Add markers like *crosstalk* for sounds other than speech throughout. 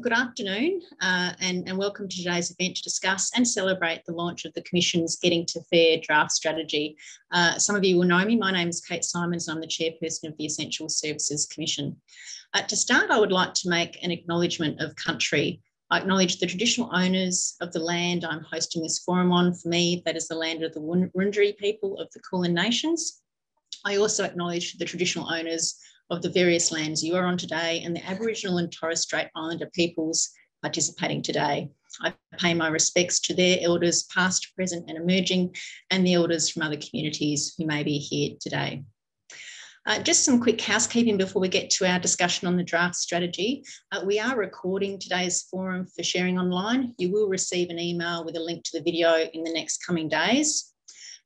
good afternoon uh, and, and, welcome to today's event to discuss and celebrate the launch of the Commission's Getting to Fair draft strategy. Uh, some of you will know me. My name is Kate Symons. And I'm the chairperson of the Essential Services Commission. Uh, to start, I would like to make an acknowledgement of country. I acknowledge the traditional owners of the land I'm hosting this forum on. For me, that is the land of the Wurundjeri people of the Kulin Nations. I also acknowledge the traditional owners of the various lands you are on today and the Aboriginal and Torres Strait Islander peoples participating today. I pay my respects to their elders, past, present, and emerging, and the elders from other communities who may be here today. Uh, just some quick housekeeping before we get to our discussion on the draft strategy. Uh, we are recording today's forum for sharing online. You will receive an email with a link to the video in the next coming days.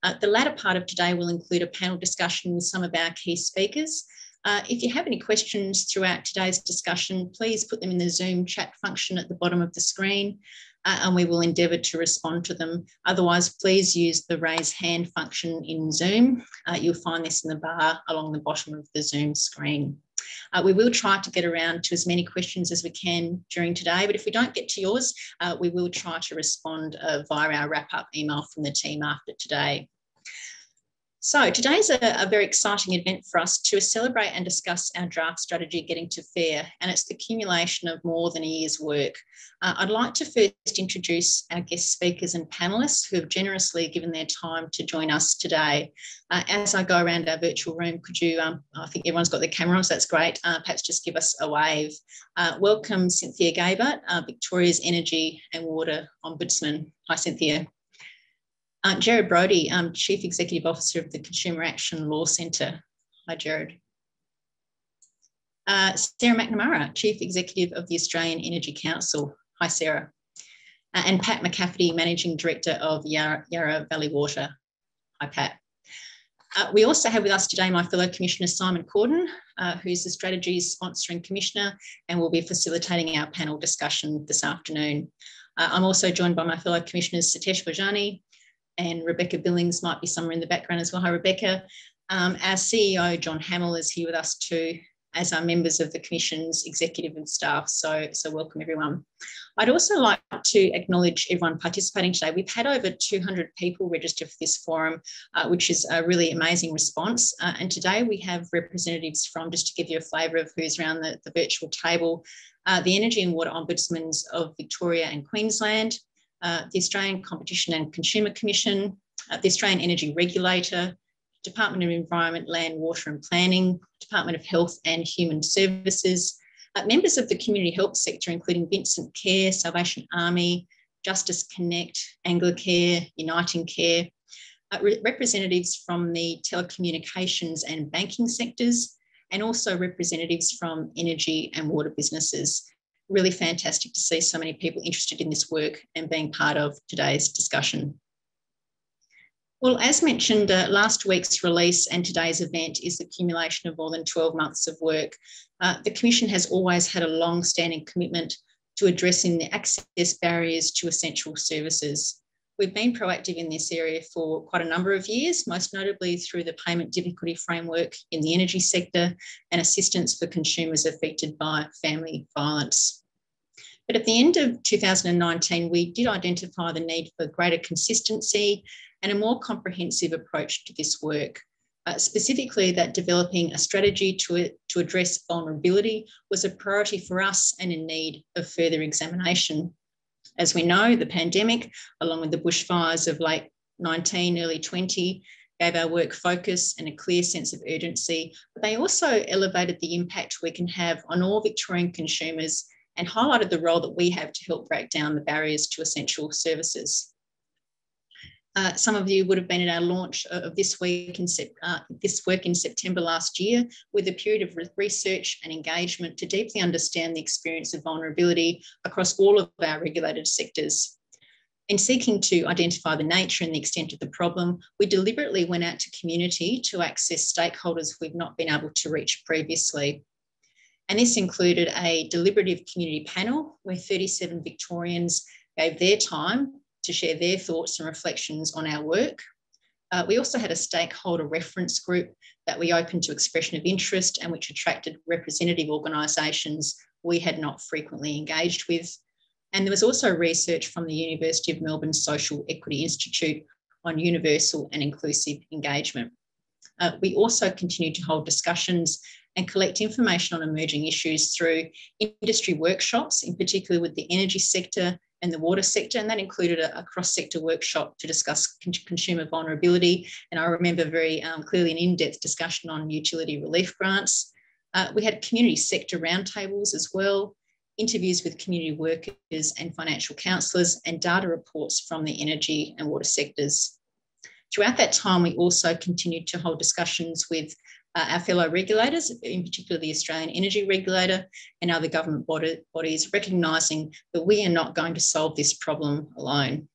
Uh, the latter part of today will include a panel discussion with some of our key speakers, uh, if you have any questions throughout today's discussion, please put them in the Zoom chat function at the bottom of the screen uh, and we will endeavour to respond to them. Otherwise, please use the raise hand function in Zoom. Uh, you'll find this in the bar along the bottom of the Zoom screen. Uh, we will try to get around to as many questions as we can during today, but if we don't get to yours, uh, we will try to respond uh, via our wrap-up email from the team after today. So today's a, a, very exciting event for us to celebrate and discuss our draft strategy getting to fair, and it's the accumulation of more than a year's work. Uh, I'd like to first introduce our guest speakers and panellists who have generously given their time to join us today. Uh, as I go around our virtual room, could you, um, I think everyone's got their camera on, so that's great, uh, perhaps just give us a wave. Uh, welcome Cynthia Gebert, uh, Victoria's Energy and Water Ombudsman. Hi Cynthia. Uh, Gerard Brody, um, Chief Executive Officer of the Consumer Action Law Centre. Hi, Gerard. Uh, Sarah McNamara, Chief Executive of the Australian Energy Council. Hi, Sarah. Uh, and Pat McCafferty, Managing Director of Yarra, Yarra Valley Water. Hi, Pat. Uh, we also have with us today my fellow Commissioner Simon Corden, uh, who's the Strategies Sponsoring Commissioner and will be facilitating our panel discussion this afternoon. Uh, I'm also joined by my fellow Commissioners Sitesh Bhojani, and Rebecca Billings might be somewhere in the background as well. Hi, Rebecca. Um, our CEO, John Hamill, is here with us too, as are members of the Commission's executive and staff. So, so welcome everyone. I'd also like to acknowledge everyone participating today. We've had over 200 people register for this forum, uh, which is a really amazing response. Uh, and today we have representatives from, just to give you a flavour of who's around the, the virtual table, uh, the Energy and Water Ombudsmans of Victoria and Queensland, uh, the Australian Competition and Consumer Commission, uh, the Australian Energy Regulator, Department of Environment, Land, Water and Planning, Department of Health and Human Services, uh, members of the community health sector, including Vincent Care, Salvation Army, Justice Connect, Anglicare, Uniting Care, uh, re representatives from the telecommunications and banking sectors, and also representatives from energy and water businesses really fantastic to see so many people interested in this work and being part of today's discussion. Well, as mentioned, uh, last week's release and today's event is the accumulation of more than 12 months of work. Uh, the Commission has always had a long standing commitment to addressing the access barriers to essential services. We've been proactive in this area for quite a number of years, most notably through the payment difficulty framework in the energy sector and assistance for consumers affected by family violence. But at the end of 2019, we did identify the need for greater consistency and a more comprehensive approach to this work. Uh, specifically, that developing a strategy to, to address vulnerability was a priority for us and in need of further examination. As we know, the pandemic, along with the bushfires of late 19, early 20, gave our work focus and a clear sense of urgency, but they also elevated the impact we can have on all Victorian consumers and highlighted the role that we have to help break down the barriers to essential services. Uh, some of you would have been at our launch of this week in uh, this work in September last year, with a period of research and engagement to deeply understand the experience of vulnerability across all of our regulated sectors. In seeking to identify the nature and the extent of the problem, we deliberately went out to community to access stakeholders we've not been able to reach previously. And this included a deliberative community panel where 37 Victorians gave their time to share their thoughts and reflections on our work. Uh, we also had a stakeholder reference group that we opened to expression of interest and which attracted representative organisations we had not frequently engaged with. And there was also research from the University of Melbourne Social Equity Institute on universal and inclusive engagement. Uh, we also continued to hold discussions and collect information on emerging issues through industry workshops, in particular with the energy sector and the water sector. And that included a, a cross sector workshop to discuss con consumer vulnerability. And I remember very um, clearly an in depth discussion on utility relief grants. Uh, we had community sector roundtables as well, interviews with community workers and financial counsellors, and data reports from the energy and water sectors. Throughout that time, we also continued to hold discussions with uh, our fellow regulators, in particular the Australian Energy Regulator and other government body, bodies, recognising that we are not going to solve this problem alone.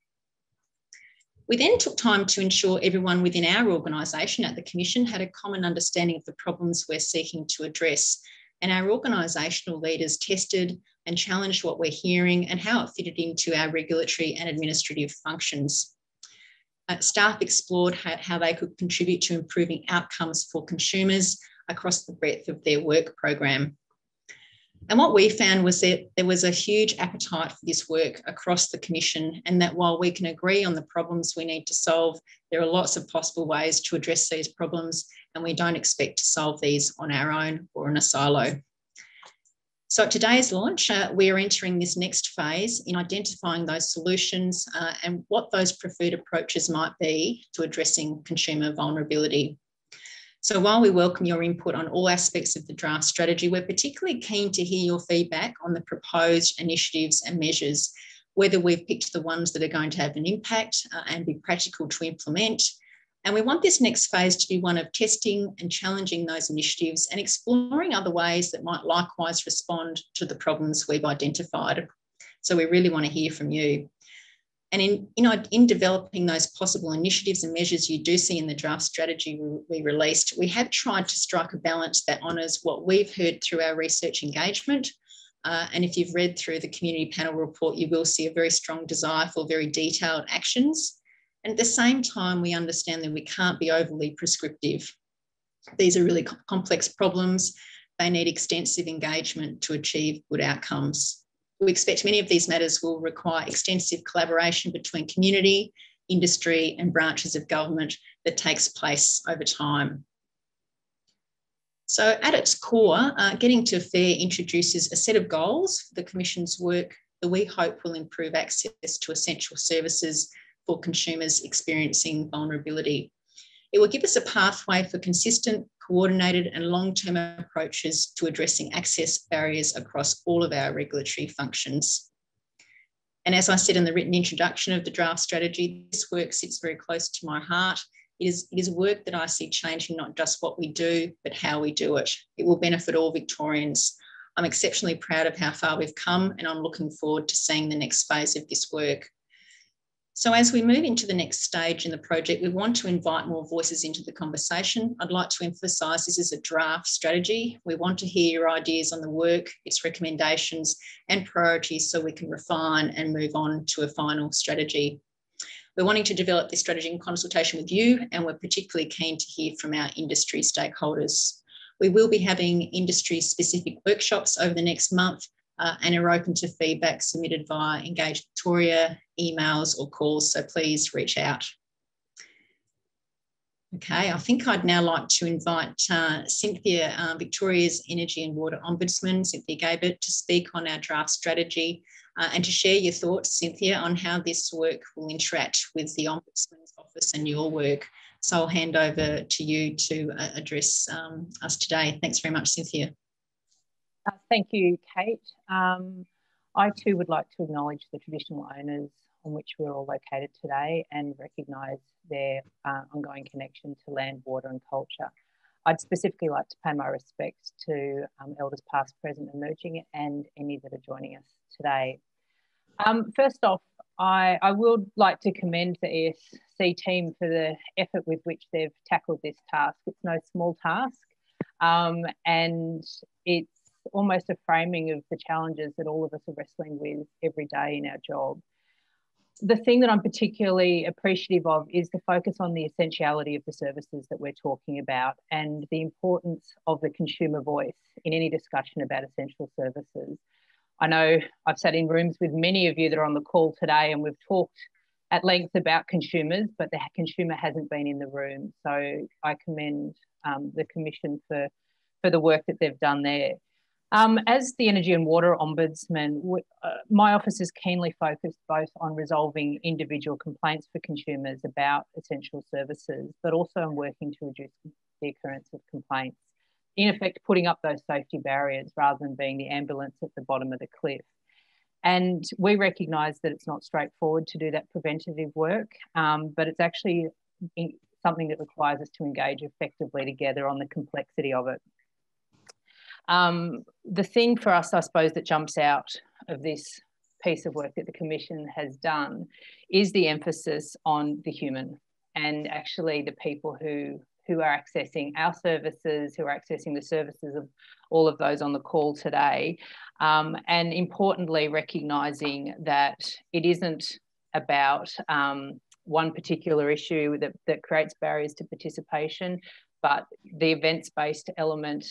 We then took time to ensure everyone within our organisation at the Commission had a common understanding of the problems we're seeking to address. And our organisational leaders tested and challenged what we're hearing and how it fitted into our regulatory and administrative functions. Uh, staff explored how, how they could contribute to improving outcomes for consumers across the breadth of their work program. And what we found was that there was a huge appetite for this work across the Commission, and that while we can agree on the problems we need to solve, there are lots of possible ways to address these problems, and we don't expect to solve these on our own or in a silo. So at today's launch, uh, we are entering this next phase in identifying those solutions uh, and what those preferred approaches might be to addressing consumer vulnerability. So while we welcome your input on all aspects of the draft strategy, we're particularly keen to hear your feedback on the proposed initiatives and measures, whether we've picked the ones that are going to have an impact uh, and be practical to implement, and we want this next phase to be one of testing and challenging those initiatives and exploring other ways that might likewise respond to the problems we've identified. So we really want to hear from you. And in, in developing those possible initiatives and measures you do see in the draft strategy we released, we have tried to strike a balance that honours what we've heard through our research engagement. Uh, and if you've read through the community panel report, you will see a very strong desire for very detailed actions and at the same time, we understand that we can't be overly prescriptive. These are really complex problems. They need extensive engagement to achieve good outcomes. We expect many of these matters will require extensive collaboration between community, industry, and branches of government that takes place over time. So, at its core, uh, Getting to Fair introduces a set of goals for the Commission's work that we hope will improve access to essential services for consumers experiencing vulnerability. It will give us a pathway for consistent, coordinated, and long term approaches to addressing access barriers across all of our regulatory functions. And as I said in the written introduction of the draft strategy, this work sits very close to my heart. It is, it is work that I see changing not just what we do, but how we do it. It will benefit all Victorians. I'm exceptionally proud of how far we've come, and I'm looking forward to seeing the next phase of this work. So as we move into the next stage in the project, we want to invite more voices into the conversation. I'd like to emphasise this is a draft strategy. We want to hear your ideas on the work, its recommendations and priorities so we can refine and move on to a final strategy. We're wanting to develop this strategy in consultation with you and we're particularly keen to hear from our industry stakeholders. We will be having industry specific workshops over the next month uh, and are open to feedback submitted via Engage Victoria, emails or calls, so please reach out. Okay, I think I'd now like to invite uh, Cynthia, uh, Victoria's Energy and Water Ombudsman, Cynthia Gebert, to speak on our draft strategy uh, and to share your thoughts, Cynthia, on how this work will interact with the Ombudsman's office and your work. So I'll hand over to you to uh, address um, us today. Thanks very much, Cynthia. Uh, thank you, Kate. Um, I too would like to acknowledge the traditional owners on which we're all located today and recognise their uh, ongoing connection to land, water, and culture. I'd specifically like to pay my respects to um, elders past, present, emerging, and any that are joining us today. Um, first off, I, I would like to commend the ESC team for the effort with which they've tackled this task. It's no small task, um, and it's almost a framing of the challenges that all of us are wrestling with every day in our job. the thing that I'm particularly appreciative of is the focus on the essentiality of the services that we're talking about and the importance of the consumer voice in any discussion about essential services. I know I've sat in rooms with many of you that are on the call today, and we've talked at length about consumers, but the consumer hasn't been in the room. So I commend um, the Commission for, for the work that they've done there. Um, as the Energy and Water Ombudsman, uh, my office is keenly focused both on resolving individual complaints for consumers about essential services, but also on working to reduce the occurrence of complaints. In effect, putting up those safety barriers rather than being the ambulance at the bottom of the cliff. And we recognise that it's not straightforward to do that preventative work, um, but it's actually something that requires us to engage effectively together on the complexity of it. Um, the thing for us, I suppose, that jumps out of this piece of work that the Commission has done is the emphasis on the human and actually the people who who are accessing our services, who are accessing the services of all of those on the call today. Um, and importantly, recognising that it isn't about um, one particular issue that, that creates barriers to participation, but the events based element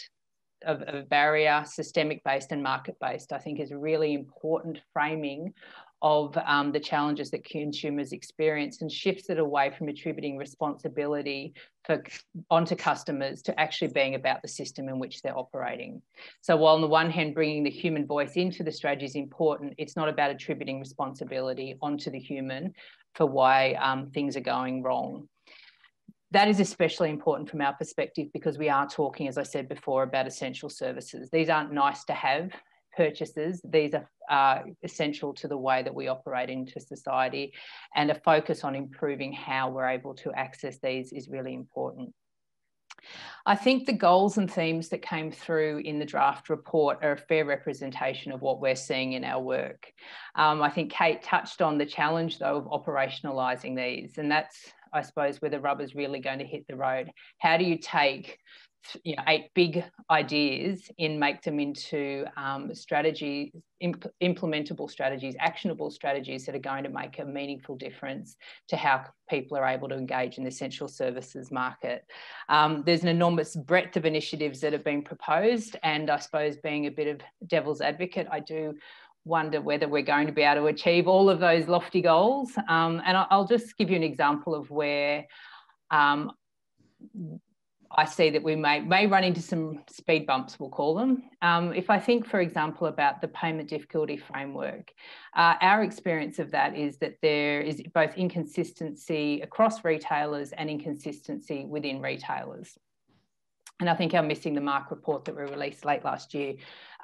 of, of barrier, systemic based and market based, I think is really important framing of um, the challenges that consumers experience and shifts it away from attributing responsibility for, onto customers to actually being about the system in which they're operating. So while on the one hand, bringing the human voice into the strategy is important, it's not about attributing responsibility onto the human for why um, things are going wrong that is especially important from our perspective because we are talking, as I said before, about essential services. These aren't nice to have purchases. These are essential to the way that we operate into society, and a focus on improving how we're able to access these is really important. I think the goals and themes that came through in the draft report are a fair representation of what we're seeing in our work. Um, I think Kate touched on the challenge, though, of operationalising these, and that's I suppose, where the rubber's really going to hit the road. How do you take you know, eight big ideas and make them into um, strategies, imp implementable strategies, actionable strategies that are going to make a meaningful difference to how people are able to engage in the essential services market. Um, there's an enormous breadth of initiatives that have been proposed, and I suppose being a bit of devil's advocate, I do wonder whether we're going to be able to achieve all of those lofty goals. Um, and I'll just give you an example of where um, I see that we may, may run into some speed bumps, we'll call them. Um, if I think, for example, about the payment difficulty framework, uh, our experience of that is that there is both inconsistency across retailers and inconsistency within retailers. And I think our Missing the Mark report that we released late last year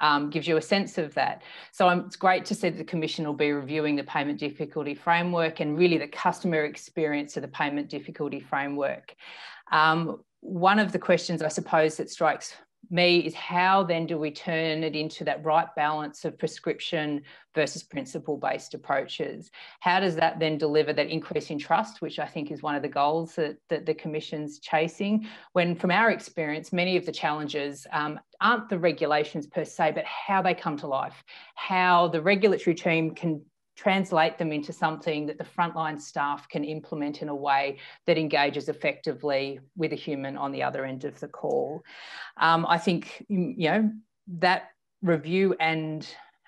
um, gives you a sense of that. So um, it's great to see that the Commission will be reviewing the payment difficulty framework and really the customer experience of the payment difficulty framework. Um, one of the questions I suppose that strikes me is how then do we turn it into that right balance of prescription versus principle based approaches? How does that then deliver that increase in trust, which I think is one of the goals that, that the Commission's chasing? When, from our experience, many of the challenges um, aren't the regulations per se, but how they come to life, how the regulatory team can translate them into something that the frontline staff can implement in a way that engages effectively with a human on the other end of the call. Um, I think, you know, that review and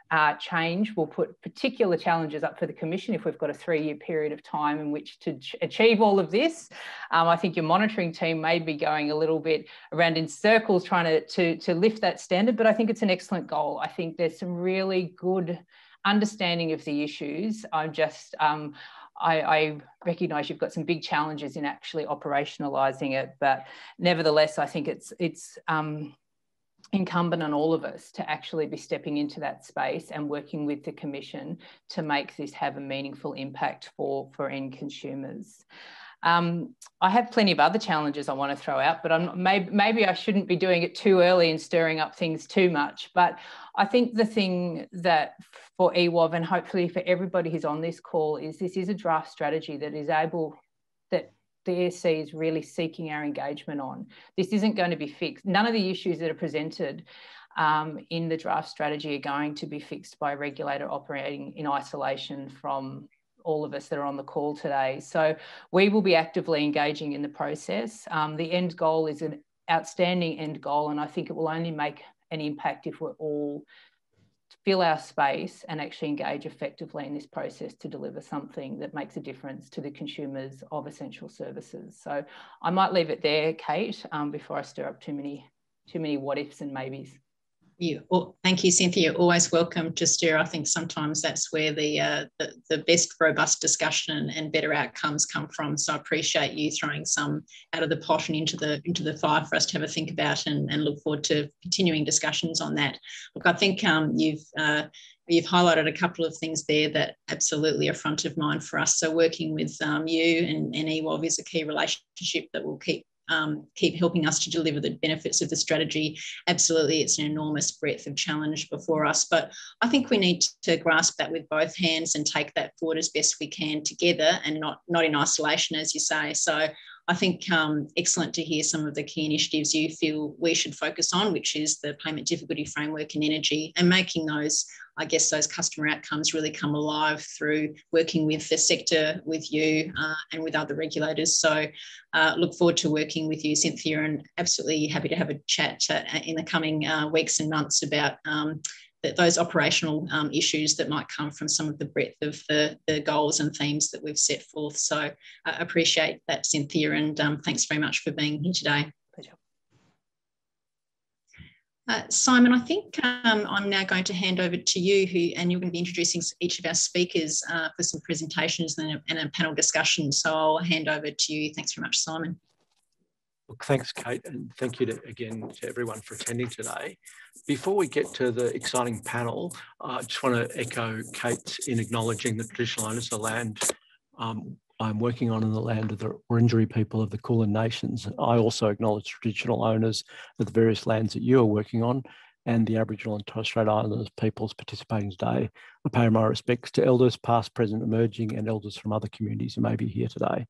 uh, change will put particular challenges up for the Commission if we've got a three year period of time in which to achieve all of this. Um, I think your monitoring team may be going a little bit around in circles trying to, to, to lift that standard, but I think it's an excellent goal. I think there's some really good understanding of the issues. I'm just, um, I, I recognise you've got some big challenges in actually operationalising it, but nevertheless, I think it's it's um, incumbent on all of us to actually be stepping into that space and working with the Commission to make this have a meaningful impact for for end consumers. Um, I have plenty of other challenges I want to throw out, but I'm, maybe, maybe I shouldn't be doing it too early and stirring up things too much. But I think the thing that for EWOV and hopefully for everybody who's on this call is this is a draft strategy that is able, that the ESC is really seeking our engagement on. This isn't going to be fixed. None of the issues that are presented um, in the draft strategy are going to be fixed by regulator operating in isolation from all of us that are on the call today. So we will be actively engaging in the process. Um, the end goal is an outstanding end goal, and I think it will only make an impact if we're all fill our space and actually engage effectively in this process to deliver something that makes a difference to the consumers of essential services. So I might leave it there, Kate, um, before I stir up too many too many what ifs and maybes you. Well, thank you, Cynthia. Always welcome to steer. I think sometimes that's where the, uh, the, the best robust discussion and better outcomes come from. So I appreciate you throwing some out of the pot and into the into the fire for us to have a think about and, and look forward to continuing discussions on that. Look, I think um, you've uh, you've highlighted a couple of things there that absolutely are front of mind for us. So working with um, you and, and EWOV is a key relationship that will keep um, keep helping us to deliver the benefits of the strategy. Absolutely, it's an enormous breadth of challenge before us, but I think we need to grasp that with both hands and take that forward as best we can together and not, not in isolation, as you say. So I think um, excellent to hear some of the key initiatives you feel we should focus on, which is the payment difficulty framework and energy, and making those, I guess, those customer outcomes really come alive through working with the sector, with you, uh, and with other regulators. So, uh, look forward to working with you, Cynthia, and absolutely happy to have a chat uh, in the coming uh, weeks and months about um, those operational um, issues that might come from some of the breadth of the, the goals and themes that we've set forth. So I appreciate that, Cynthia, and um, thanks very much for being here today. Uh, Simon, I think um, I'm now going to hand over to you, who and you're going to be introducing each of our speakers uh, for some presentations and a, and a panel discussion. So I'll hand over to you. Thanks very much, Simon. Look, thanks, Kate, and thank you to, again to everyone for attending today. Before we get to the exciting panel, I just want to echo Kate in acknowledging the traditional owners of the land um, I'm working on in the land of the Wurundjeri people of the Kulin Nations. I also acknowledge traditional owners of the various lands that you are working on and the Aboriginal and Torres Strait Islanders peoples participating today. I pay my respects to elders past, present, emerging and elders from other communities who may be here today.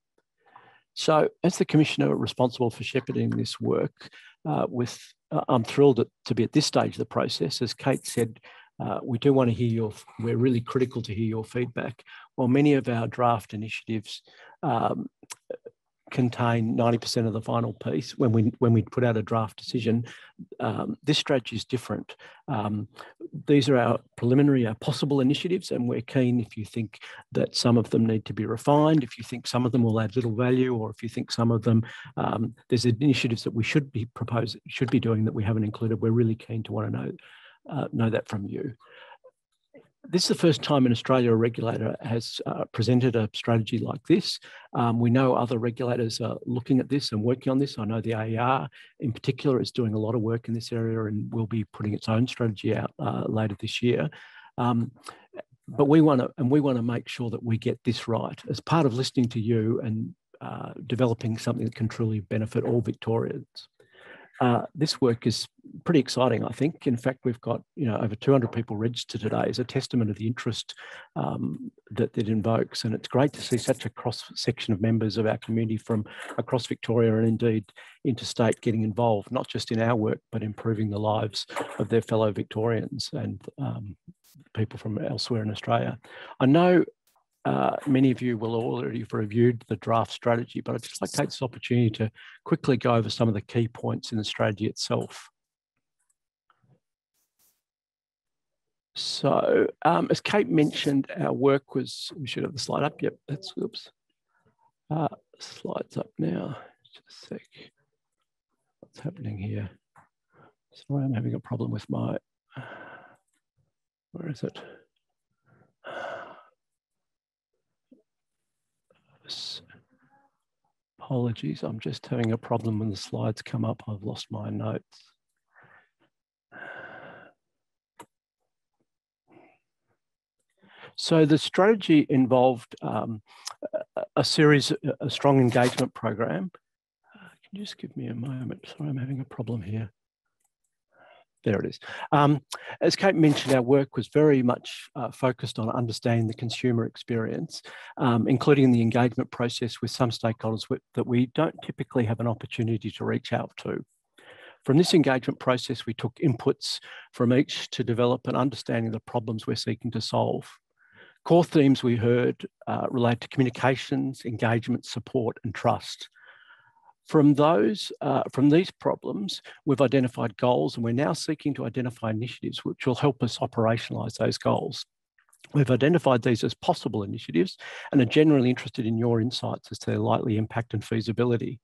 So as the Commissioner responsible for shepherding this work, uh, with, uh, I'm thrilled to be at this stage of the process. As Kate said, uh, we do want to hear your, we're really critical to hear your feedback. While many of our draft initiatives um, contain 90% of the final piece when we when we put out a draft decision. Um, this strategy is different. Um, these are our preliminary our possible initiatives and we're keen if you think that some of them need to be refined if you think some of them will add little value or if you think some of them um, there's initiatives that we should be proposing should be doing that we haven't included. We're really keen to want to know uh, know that from you this is the first time in Australia a regulator has uh, presented a strategy like this. Um, we know other regulators are looking at this and working on this. I know the AER in particular is doing a lot of work in this area and will be putting its own strategy out uh, later this year. Um, but we want to, and we want to make sure that we get this right as part of listening to you and uh, developing something that can truly benefit all Victorians. Uh, this work is pretty exciting, I think. In fact, we've got you know over 200 people registered today as a testament of the interest um, that it invokes, and it's great to see such a cross section of members of our community from across Victoria and indeed interstate getting involved, not just in our work but improving the lives of their fellow Victorians and um, people from elsewhere in Australia. I know uh, many of you will already have reviewed the draft strategy, but I'd just like to take this opportunity to quickly go over some of the key points in the strategy itself. So um, as Kate mentioned, our work was, we should have the slide up. Yep, that's, oops. Uh, slides up now, just a sec. What's happening here? Sorry, I'm having a problem with my, where is it? Apologies, I'm just having a problem when the slides come up. I've lost my notes. So the strategy involved um, a series, a strong engagement program. Uh, can you just give me a moment? Sorry, I'm having a problem here. There it is. Um, as Kate mentioned, our work was very much uh, focused on understanding the consumer experience, um, including the engagement process with some stakeholders that we don't typically have an opportunity to reach out to. From this engagement process, we took inputs from each to develop an understanding of the problems we're seeking to solve. Core themes we heard uh, relate to communications, engagement, support, and trust. From those, uh, from these problems, we've identified goals and we're now seeking to identify initiatives which will help us operationalise those goals. We've identified these as possible initiatives and are generally interested in your insights as to their likely impact and feasibility.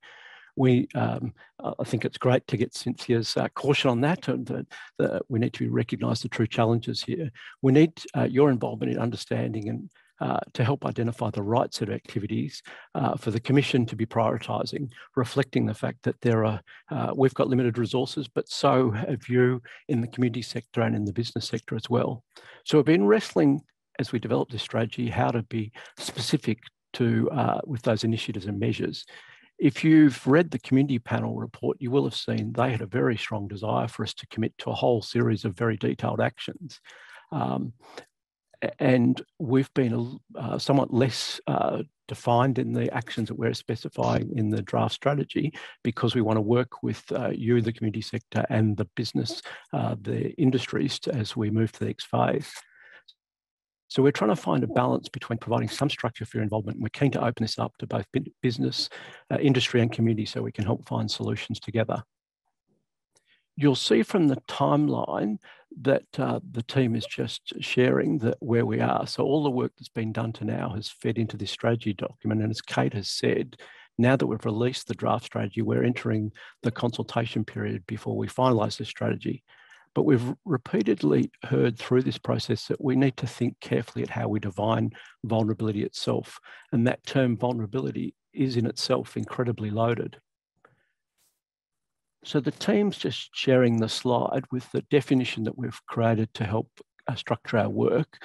We, um, I think it's great to get Cynthia's uh, caution on that, and that, that we need to recognise the true challenges here. We need uh, your involvement in understanding and uh, to help identify the right set of activities uh, for the Commission to be prioritising, reflecting the fact that there are, uh, we've got limited resources, but so have you in the community sector and in the business sector as well. So we've been wrestling as we develop this strategy, how to be specific to uh, with those initiatives and measures. If you've read the community panel report, you will have seen they had a very strong desire for us to commit to a whole series of very detailed actions. Um, and we've been uh, somewhat less uh, defined in the actions that we're specifying in the draft strategy because we want to work with uh, you, the community sector, and the business, uh, the industries as we move to the next phase. So we're trying to find a balance between providing some structure for your involvement. We're keen to open this up to both business, uh, industry, and community so we can help find solutions together. You'll see from the timeline that uh, the team is just sharing that where we are. So all the work that's been done to now has fed into this strategy document. And as Kate has said, now that we've released the draft strategy, we're entering the consultation period before we finalise the strategy. But we've repeatedly heard through this process that we need to think carefully at how we define vulnerability itself. And that term vulnerability is in itself incredibly loaded. So the team's just sharing the slide with the definition that we've created to help uh, structure our work,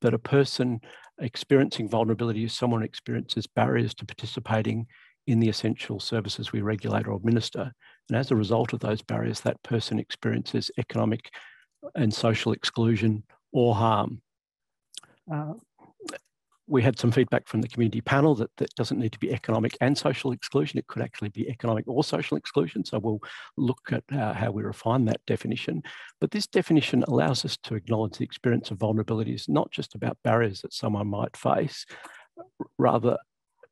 that a person experiencing vulnerability is someone experiences barriers to participating in the essential services we regulate or administer. And as a result of those barriers, that person experiences economic and social exclusion or harm. Uh, we had some feedback from the community panel that that doesn't need to be economic and social exclusion. It could actually be economic or social exclusion. So we'll look at uh, how we refine that definition. But this definition allows us to acknowledge the experience of vulnerability is not just about barriers that someone might face, rather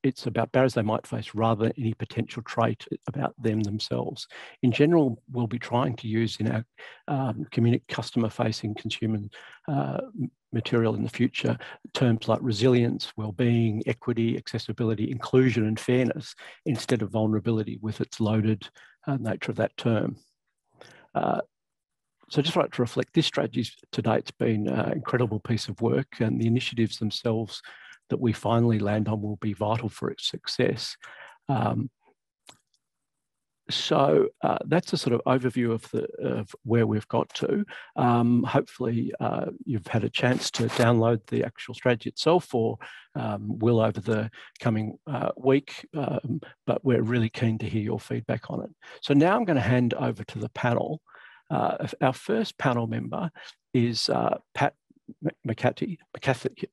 it's about barriers they might face rather than any potential trait about them themselves. In general, we'll be trying to use in our um, customer-facing consumer uh, material in the future terms like resilience, well-being, equity, accessibility, inclusion, and fairness instead of vulnerability with its loaded uh, nature of that term. Uh, so just like to reflect, this strategy to date's been an incredible piece of work and the initiatives themselves that we finally land on will be vital for its success. Um, so uh, that's a sort of overview of the of where we've got to. Um, hopefully, uh, you've had a chance to download the actual strategy itself, or um, will over the coming uh, week. Um, but we're really keen to hear your feedback on it. So now I'm going to hand over to the panel. Uh, our first panel member is uh, Pat McCafferty,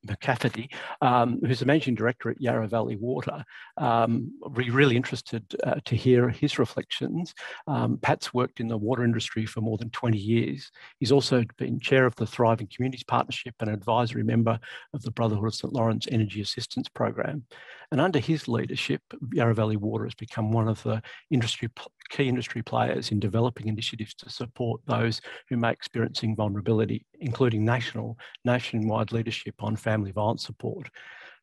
McCafferty um, who's the managing director at Yarra Valley Water. Um, we're really interested uh, to hear his reflections. Um, Pat's worked in the water industry for more than 20 years. He's also been chair of the Thriving Communities Partnership and advisory member of the Brotherhood of St Laurence Energy Assistance Program. And under his leadership, Yarra Valley Water has become one of the industry key industry players in developing initiatives to support those who may experiencing vulnerability, including national, nationwide leadership on family violence support.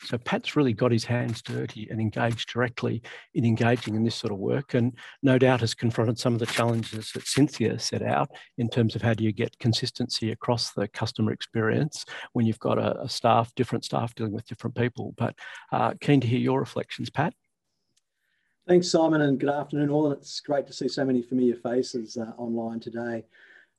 So Pat's really got his hands dirty and engaged directly in engaging in this sort of work and no doubt has confronted some of the challenges that Cynthia set out in terms of how do you get consistency across the customer experience when you've got a, a staff, different staff dealing with different people. But uh, keen to hear your reflections, Pat. Thanks, Simon, and good afternoon all. And it's great to see so many familiar faces uh, online today.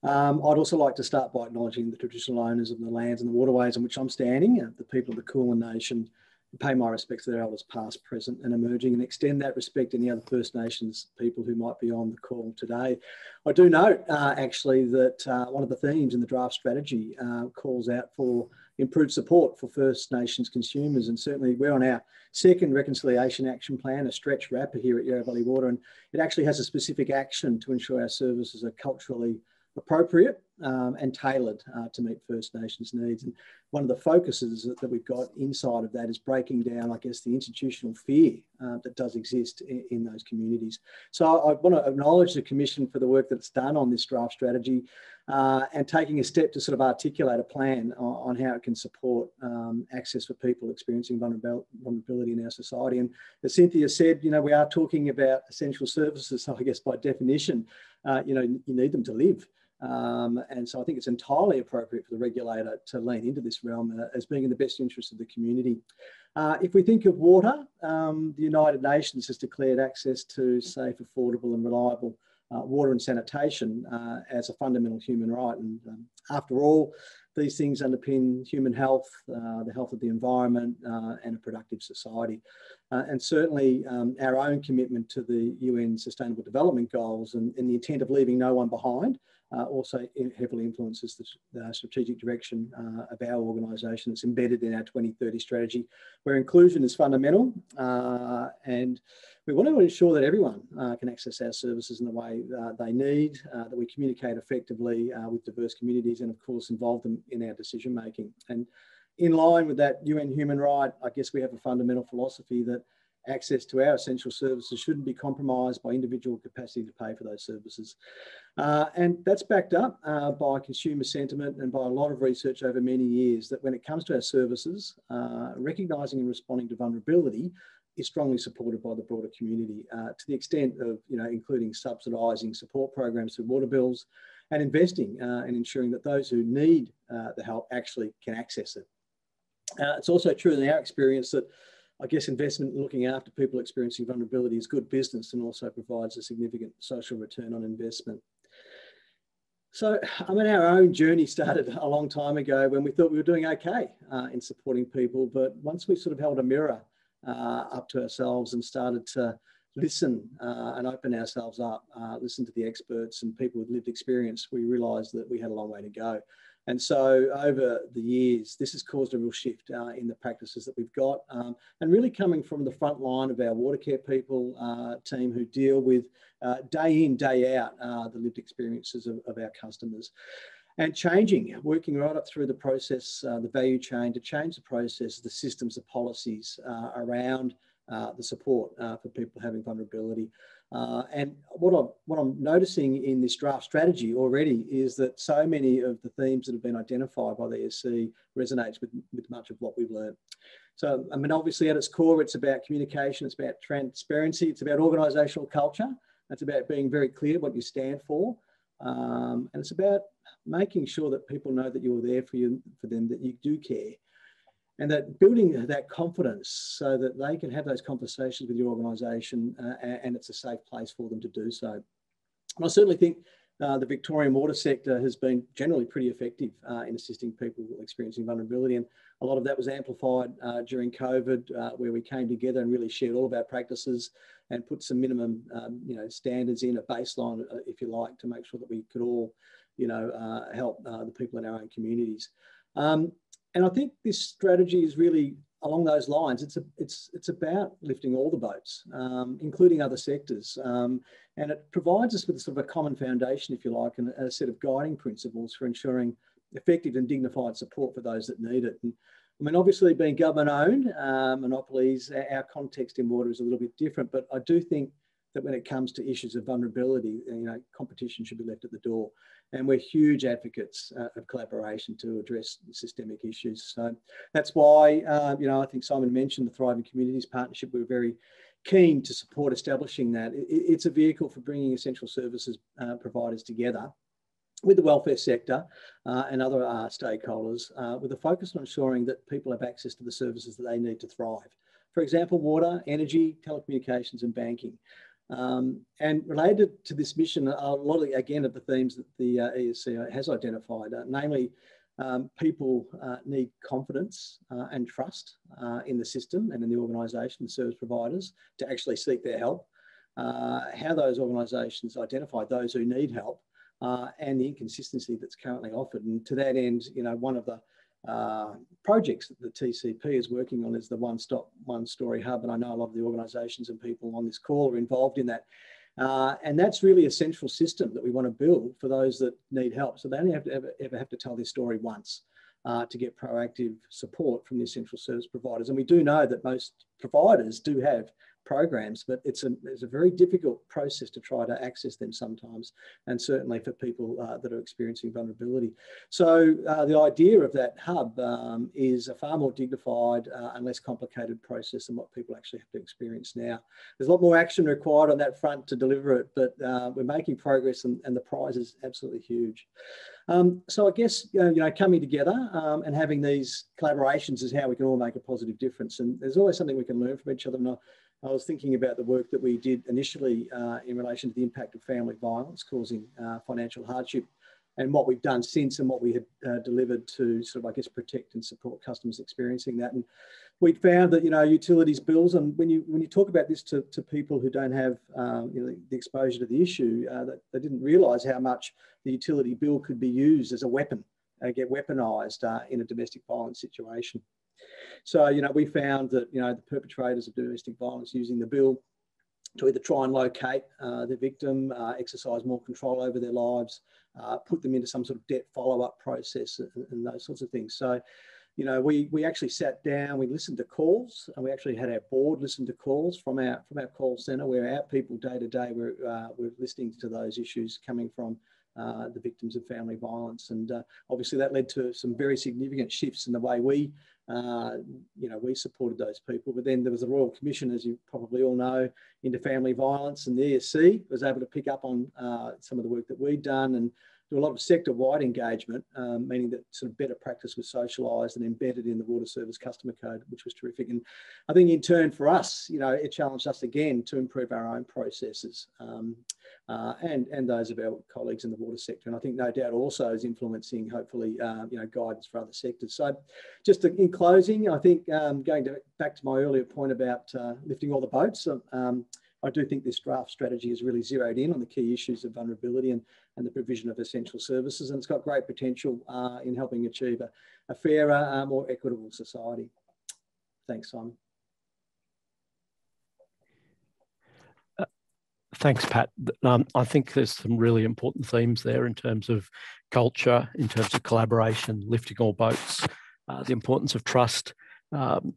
Um, I'd also like to start by acknowledging the traditional owners of the lands and the waterways on which I'm standing, uh, the people of the Kulin Nation, and pay my respects to their elders past, present and emerging and extend that respect to any other First Nations people who might be on the call today. I do note uh, actually that uh, one of the themes in the draft strategy uh, calls out for improved support for First Nations consumers. And certainly we're on our second reconciliation action plan, a stretch wrapper here at Yarra Valley Water, and it actually has a specific action to ensure our services are culturally appropriate um, and tailored uh, to meet First Nations needs. And one of the focuses that, that, we've got inside of that is breaking down, I guess, the institutional fear uh, that does exist in, in, those communities. So I, I want to acknowledge the Commission for the work that's done on this draft strategy uh, and taking a step to sort of articulate a plan on, on how it can support um, access for people experiencing vulnerability in our society. And as Cynthia said, you know, we are talking about essential services, so *laughs* I guess by definition, uh, you know, you need them to live. Um, and so I think it's entirely appropriate for the regulator to lean into this realm uh, as being in the best interest of the community. Uh, if we think of water, um, the United Nations has declared access to safe, affordable and reliable uh, water and sanitation uh, as a fundamental human right. And um, after all, these things underpin human health, uh, the health of the environment, uh, and a productive society. And certainly um, our own commitment to the UN Sustainable Development Goals and, and the intent of leaving no one behind uh, also heavily influences the, strategic direction uh, of our organisation. It's embedded in our 2030 strategy, where inclusion is fundamental, uh, and we want to ensure that everyone uh, can access our services in the way uh, they need, that we communicate effectively with diverse communities, and of course involve them in our decision making. And in line with that UN human right, I guess we have a fundamental philosophy that access to our essential services shouldn't be compromised by individual capacity to pay for those services. Uh, and that's backed up uh, by consumer sentiment and by a lot of research over many years that when it comes to our services, uh, recognising and responding to vulnerability is strongly supported by the broader community uh, to the extent of, you know, including subsidising support programs through water bills and investing uh, and ensuring that those who need uh, the help actually can access it. it's also true in our experience that I guess investment in looking after people experiencing vulnerability is good business and also provides a significant social return on investment. So, I mean, our own journey started a long time ago when we thought we were doing okay uh, in supporting people. But once we sort of held a mirror uh, up to ourselves and started to listen uh, and open ourselves up, uh, listen to the experts and people with lived experience, we realised that we had a long way to go. And so over the years, this has caused a real shift uh, in the practices that we've got um, and really coming from the front line of our water care people uh, team who deal with uh, day in, day out, uh, the lived experiences of, of, our customers. And changing, working right up through the process, uh, the value chain to change the process, the systems, the policies uh, around the support for people having vulnerability. Uh, and what I'm, what I'm noticing in this draft strategy already is that so many of the themes that have been identified by the ESC resonates with, with much of what we've learned. So, I mean, obviously at its core, it's about communication, it's about transparency, it's about organisational culture, it's about being very clear what you stand for, um, and it's about making sure that people know that you're there for, you, for them, that you do care and that building that confidence so that they can have those conversations with your organisation uh, and it's a safe place for them to do so. And I certainly think uh, the Victorian water sector has been generally pretty effective uh, in assisting people experiencing vulnerability. And a lot of that was amplified uh, during COVID, uh, where we came together and really shared all of our practices and put some minimum um, you know, standards in, a baseline, uh, if you like, to make sure that we could all you know, help the people in our own communities. Um, and I think this strategy is really along those lines. It's a, it's it's about lifting all the boats, um, including other sectors, um, and it provides us with sort of a common foundation, if you like, and a set of guiding principles for ensuring effective and dignified support for those that need it. And, I mean, obviously, being government-owned um, monopolies, our context in water is a little bit different, but I do think that when it comes to issues of vulnerability, you know, competition should be left at the door. And we're huge advocates uh, of collaboration to address systemic issues. So that's why, uh, you know, I think Simon mentioned the Thriving Communities Partnership. We're very keen to support establishing that. It, it's a vehicle for bringing essential services uh, providers together with the welfare sector uh, and other uh, stakeholders uh, with a focus on ensuring that people have access to the services that they need to thrive. For example, water, energy, telecommunications and banking. Um, and related to this mission, a lot of, again, of the themes that the uh, ESC has identified, uh, namely, um, people uh, need confidence uh, and trust uh, in the system and in the organisation, the service providers, to actually seek their help. Uh, how those organisations identify those who need help and the inconsistency that's currently offered. And to that end, you know, one of the uh, projects that the TCP is working on is the One Stop One Story Hub, and I know a lot of the organisations and people on this call are involved in that. Uh, and that's really a central system that we want to build for those that need help. So they only have to ever, ever have to tell their story once uh, to get proactive support from the essential service providers. And we do know that most providers do have programs, but it's a, it's a very difficult process to try to access them sometimes, and certainly for people uh, that are experiencing vulnerability. So uh, the idea of that hub um, is a far more dignified uh, and less complicated process than what people actually have to experience now. There's a lot more action required on that front to deliver it, but uh, we're making progress and, and the prize is absolutely huge. Um, so I guess you know, coming together um, and having these collaborations is how we can all make a positive difference. And there's always something we can learn from each other. And I, I was thinking about the work that we did initially uh, in relation to the impact of family violence causing uh, financial hardship and what we've done since and what we had uh, delivered to sort of, I guess, protect and support customers experiencing that. And we found that, you know, utilities bills, and when you when you talk about this to, to people who don't have, um, you know, the, exposure to the issue, uh, that they didn't realise how much the utility bill could be used as a weapon, uh, get weaponised uh, in a domestic violence situation. So, you know, we found that, you know, the perpetrators of domestic violence using the bill to either try and locate uh, the victim, uh, exercise more control over their lives, uh, put them into some sort of debt follow-up process and, and, those sorts of things. So, you know, we, we actually sat down, we listened to calls, and we actually had our board listen to calls from our from our call centre, where our people day to day were uh, were listening to those issues coming from uh, the victims of family violence. And uh, obviously that led to some very significant shifts in the way we uh, you know, we supported those people. But then there was the Royal Commission, as you probably all know, into family violence, and the ESC was able to pick up on uh, some of the work that we'd done and do a lot of sector-wide engagement, um, meaning that sort of better practice was socialised and embedded in the Water Service Customer Code, which was terrific. And I think in turn for us, you know, it challenged us again to improve our own processes. Um, uh, and, and those of our colleagues in the water sector. And I think no doubt also is influencing, hopefully, uh, you know, guidance for other sectors. So just to, in closing, I think um, going to, back to my earlier point about uh, lifting all the boats, um, I do think this draft strategy is really zeroed in on the key issues of vulnerability and, and the provision of essential services. And it's got great potential uh, in helping achieve a, a fairer, uh, more equitable society. Thanks, Simon. Thanks, Pat. Um, I think there's some really important themes there in terms of culture, in terms of collaboration, lifting all boats, uh, the importance of trust. Um,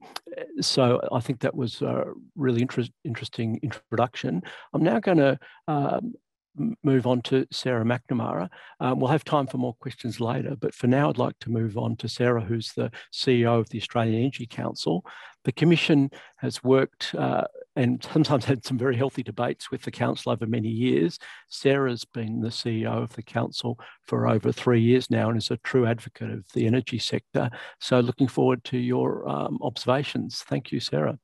so I think that was a really inter interesting introduction. I'm now going to um, move on to Sarah McNamara. Um, we'll have time for more questions later, but for now, I'd like to move on to Sarah, who's the CEO of the Australian Energy Council. The Commission has worked uh, and sometimes had some very healthy debates with the Council over many years. Sarah's been the CEO of the Council for over three years now and is a true advocate of the energy sector. So looking forward to your um, observations. Thank you, Sarah.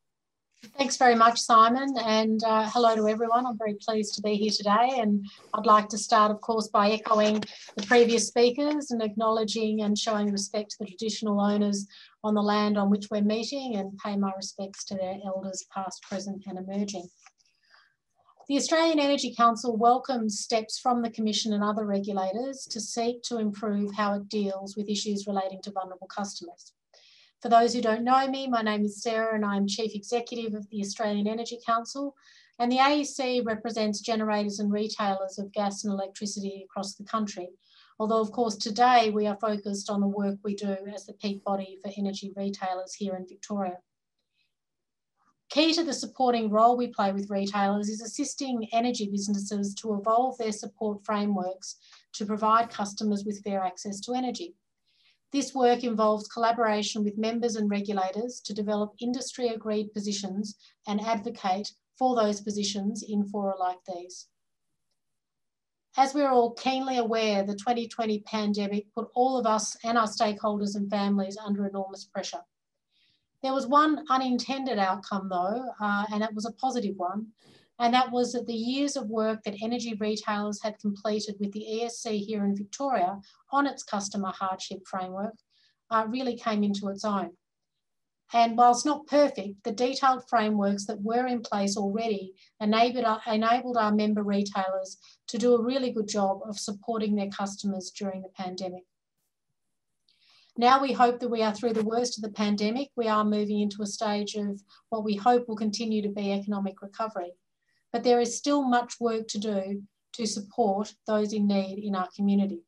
Thanks very much, Simon, and uh, hello to everyone. I'm very pleased to be here today, and I'd like to start, of course, by echoing the previous speakers and acknowledging and showing respect to the traditional owners on the land on which we're meeting and pay my respects to their elders past, present and emerging. The Australian Energy Council welcomes steps from the Commission and other regulators to seek to improve how it deals with issues relating to vulnerable customers. For those who don't know me, my name is Sarah and I'm Chief Executive of the Australian Energy Council. And the AEC represents generators and retailers of gas and electricity across the country. Although, of course, today we are focused on the work we do as the peak body for energy retailers here in Victoria. Key to the supporting role we play with retailers is assisting energy businesses to evolve their support frameworks to provide customers with fair access to energy. This work involves collaboration with members and regulators to develop industry agreed positions and advocate for those positions in fora like these. As we're all keenly aware, the 2020 pandemic put all of us and our stakeholders and families under enormous pressure. There was one unintended outcome though, uh, and it was a positive one, and that was that the years of work that energy retailers had completed with the ESC here in Victoria on its customer hardship framework uh, really came into its own. And whilst not perfect, the detailed frameworks that were in place already enabled our, enabled our member retailers to do a really good job of supporting their customers during the pandemic. Now we hope that we are through the worst of the pandemic. We are moving into a stage of what we hope will continue to be economic recovery. but there is still much work to do to support those in need in our community.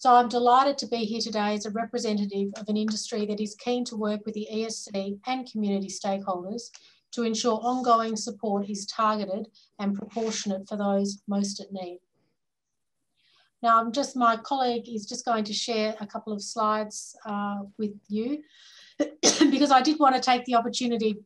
So I'm delighted to be here today as a representative of an industry that is keen to work with the ESC and community stakeholders to ensure ongoing support is targeted and proportionate for those most at need. Now, I'm just, my colleague is just going to share a couple of slides uh, with you *coughs* because I did want to take the opportunity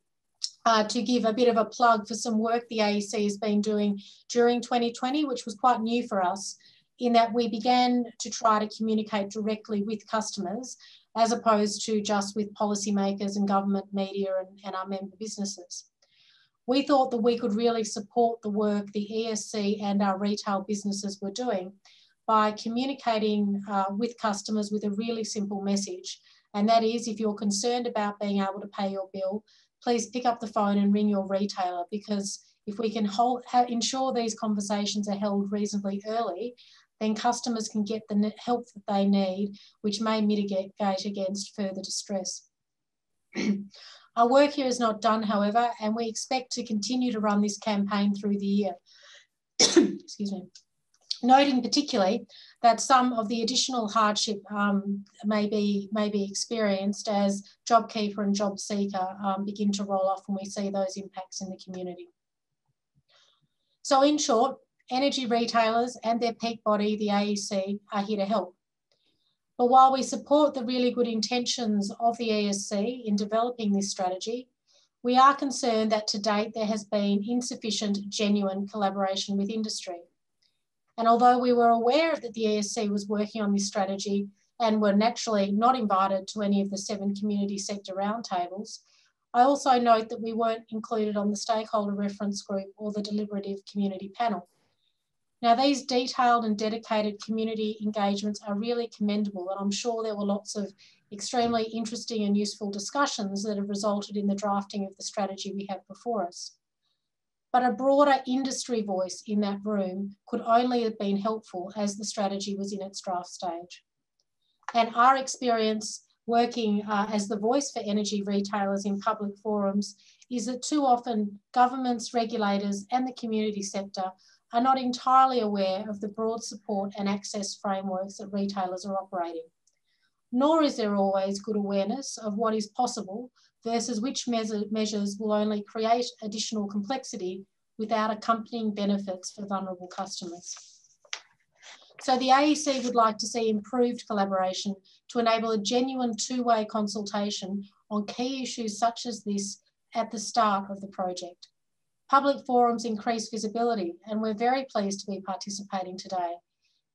uh, to give a bit of a plug for some work the AEC has been doing during 2020, which was quite new for us in that we began to try to communicate directly with customers as opposed to just with policymakers and government media and, and our member businesses. We thought that we could really support the work the ESC and our retail businesses were doing by communicating uh, with customers with a really simple message. And that is if you're concerned about being able to pay your bill, please pick up the phone and ring your retailer because if we can hold, ensure these conversations are held reasonably early, then customers can get the help that they need, which may mitigate against further distress. *clears throat* Our work here is not done, however, and we expect to continue to run this campaign through the year. *clears throat* Excuse me. Noting particularly that some of the additional hardship um, may, be, may be experienced as JobKeeper and JobSeeker um, begin to roll off and we see those impacts in the community. So in short, energy retailers and their peak body, the AEC, are here to help. But while we support the really good intentions of the ESC in developing this strategy, we are concerned that to date there has been insufficient genuine collaboration with industry. And although we were aware that the ESC was working on this strategy and were naturally not invited to any of the seven community sector roundtables, I also note that we weren't included on the stakeholder reference group or the deliberative community panel. Now, these detailed and dedicated community engagements are really commendable, and I'm sure there were lots of extremely interesting and useful discussions that have resulted in the drafting of the strategy we have before us. But a broader industry voice in that room could only have been helpful as the strategy was in its draft stage. And our experience working uh, as the voice for energy retailers in public forums is that too often governments, regulators, and the community sector are not entirely aware of the broad support and access frameworks that retailers are operating. Nor is there always good awareness of what is possible versus which measures will only create additional complexity without accompanying benefits for vulnerable customers. So the AEC would like to see improved collaboration to enable a genuine two-way consultation on key issues such as this at the start of the project. Public forums increase visibility, and we're very pleased to be participating today.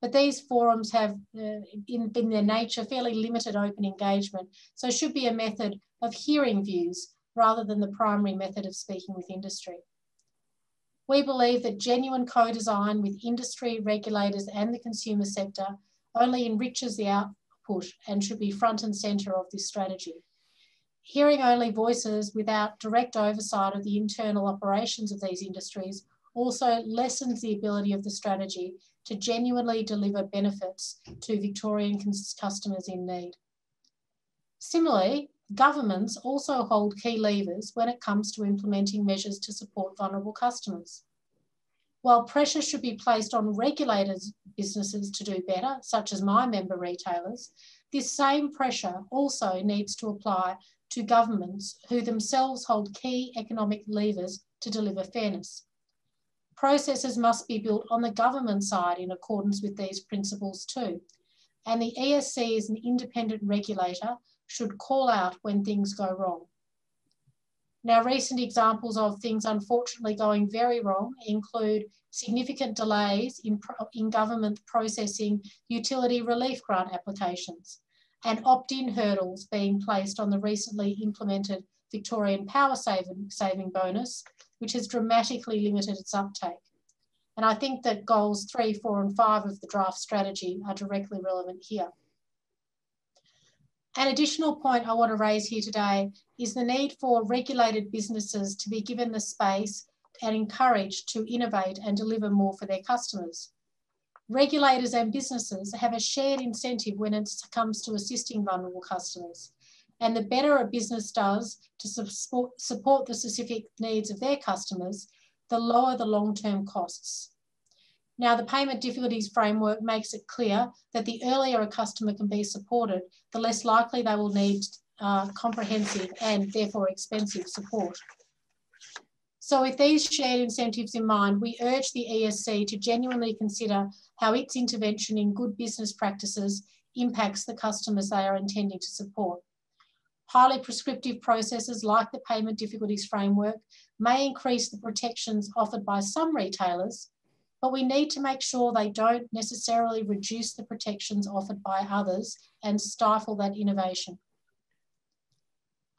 But these forums have, uh, in, in their nature, fairly limited open engagement, so should be a method of hearing views rather than the primary method of speaking with industry. We believe that genuine co-design with industry, regulators and the consumer sector only enriches the output and should be front and centre of this strategy hearing only voices without direct oversight of the internal operations of these industries also lessens the ability of the strategy to genuinely deliver benefits to Victorian customers in need. Similarly, governments also hold key levers when it comes to implementing measures to support vulnerable customers. While pressure should be placed on regulators' businesses to do better, such as my member retailers, this same pressure also needs to apply to governments who themselves hold key economic levers to deliver fairness. Processes must be built on the government side in accordance with these principles too. And the ESC as an independent regulator should call out when things go wrong. Now, recent examples of things unfortunately going very wrong include significant delays in, in government processing utility relief grant applications, and opt-in hurdles being placed on the recently implemented Victorian power saving, saving bonus, which has dramatically limited its uptake. And I think that goals three, four, and five of the draft strategy are directly relevant here. An additional point I want to raise here today is the need for regulated businesses to be given the space and encouraged to innovate and deliver more for their customers regulators and businesses have a shared incentive when it comes to assisting vulnerable customers. And the better a business does to support, the specific needs of their customers, the lower the long-term costs. Now, the payment difficulties framework makes it clear that the earlier a customer can be supported, the less likely they will need uh, comprehensive and therefore expensive support. So with these shared incentives in mind, we urge the ESC to genuinely consider how its intervention in good business practices impacts the customers they are intending to support. Highly prescriptive processes like the payment difficulties framework may increase the protections offered by some retailers, but we need to make sure they don't necessarily reduce the protections offered by others and stifle that innovation.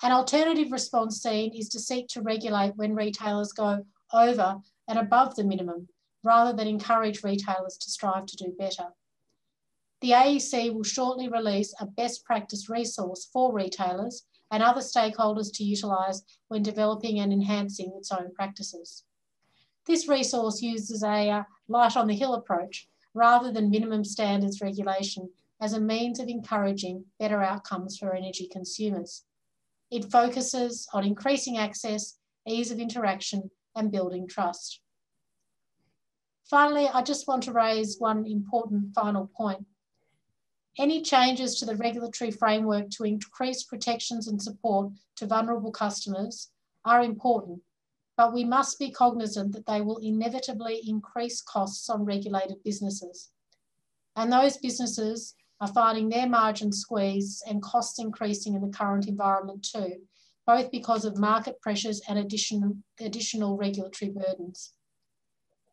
An alternative response seen is to seek to regulate when retailers go over and above the minimum, rather than encourage retailers to strive to do better. The AEC will shortly release a best practice resource for retailers and other stakeholders to utilise when developing and enhancing its own practices. This resource uses a uh, light on the hill approach rather than minimum standards regulation as a means of encouraging better outcomes for energy consumers. It focuses on increasing access, ease of interaction, and building trust. Finally, I just want to raise one important final point. Any changes to the regulatory framework to increase protections and support to vulnerable customers are important, but we must be cognizant that they will inevitably increase costs on regulated businesses. And those businesses are finding their margins squeezed and costs increasing in the current environment too, both because of market pressures and additional, additional regulatory burdens.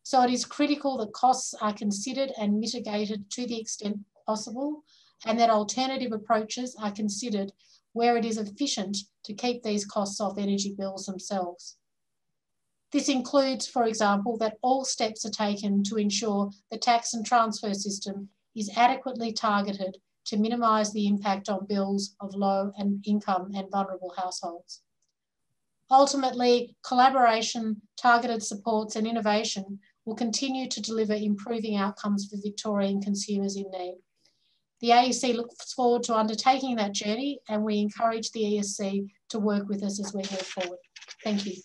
So it is critical that costs are considered and mitigated to the extent possible and that alternative approaches are considered where it is efficient to keep these costs off energy bills themselves. This includes, for example, that all steps are taken to ensure the tax and transfer system is adequately targeted to minimise the impact on bills of low and income and vulnerable households. Ultimately, collaboration, targeted supports and innovation will continue to deliver improving outcomes for Victorian consumers in need. The AEC looks forward to undertaking that journey and we encourage the ESC to work with us as we move forward. Thank you.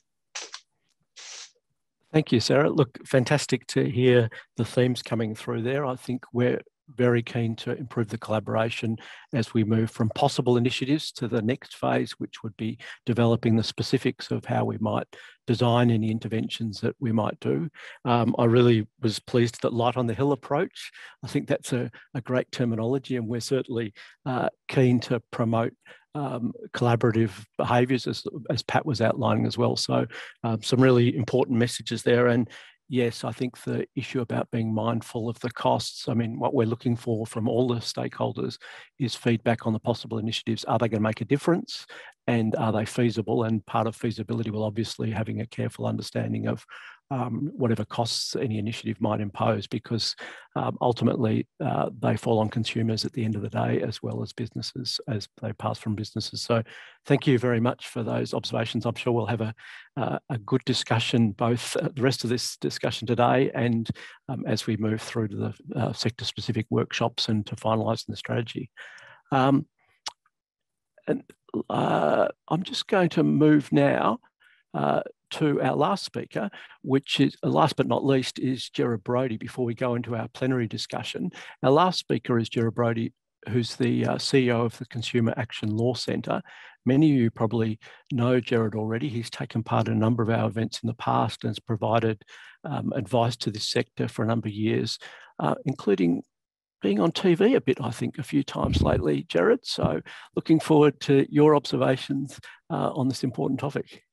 Thank you, Sarah. Look, fantastic to hear the themes coming through there. I think we're very keen to improve the collaboration as we move from possible initiatives to the next phase, which would be developing the specifics of how we might design any interventions that we might do. Um, I really was pleased that light on the hill approach. I think that's a, a great terminology and we're certainly uh, keen to promote um, collaborative behaviours as, as Pat was outlining as well. So um, some really important messages there. And yes, I think the issue about being mindful of the costs, I mean, what we're looking for from all the stakeholders is feedback on the possible initiatives. Are they going to make a difference? And are they feasible? And part of feasibility will obviously having a careful understanding of um, whatever costs any initiative might impose, because um, ultimately uh, they fall on consumers at the end of the day, as well as businesses as they pass from businesses. So, thank you very much for those observations. I'm sure we'll have a uh, a good discussion, both uh, the rest of this discussion today and um, as we move through to the uh, sector-specific workshops and to finalising the strategy. Um, and uh, I'm just going to move now uh, to our last speaker, which is uh, last but not least is Gerard Brody before we go into our plenary discussion. Our last speaker is Gerard Brody, who's the uh, CEO of the Consumer Action Law Centre. Many of you probably know Gerard already. He's taken part in a number of our events in the past and has provided um, advice to this sector for a number of years, uh, including being on TV a bit, I think, a few times lately, Gerard. So looking forward to your observations uh, on this important topic.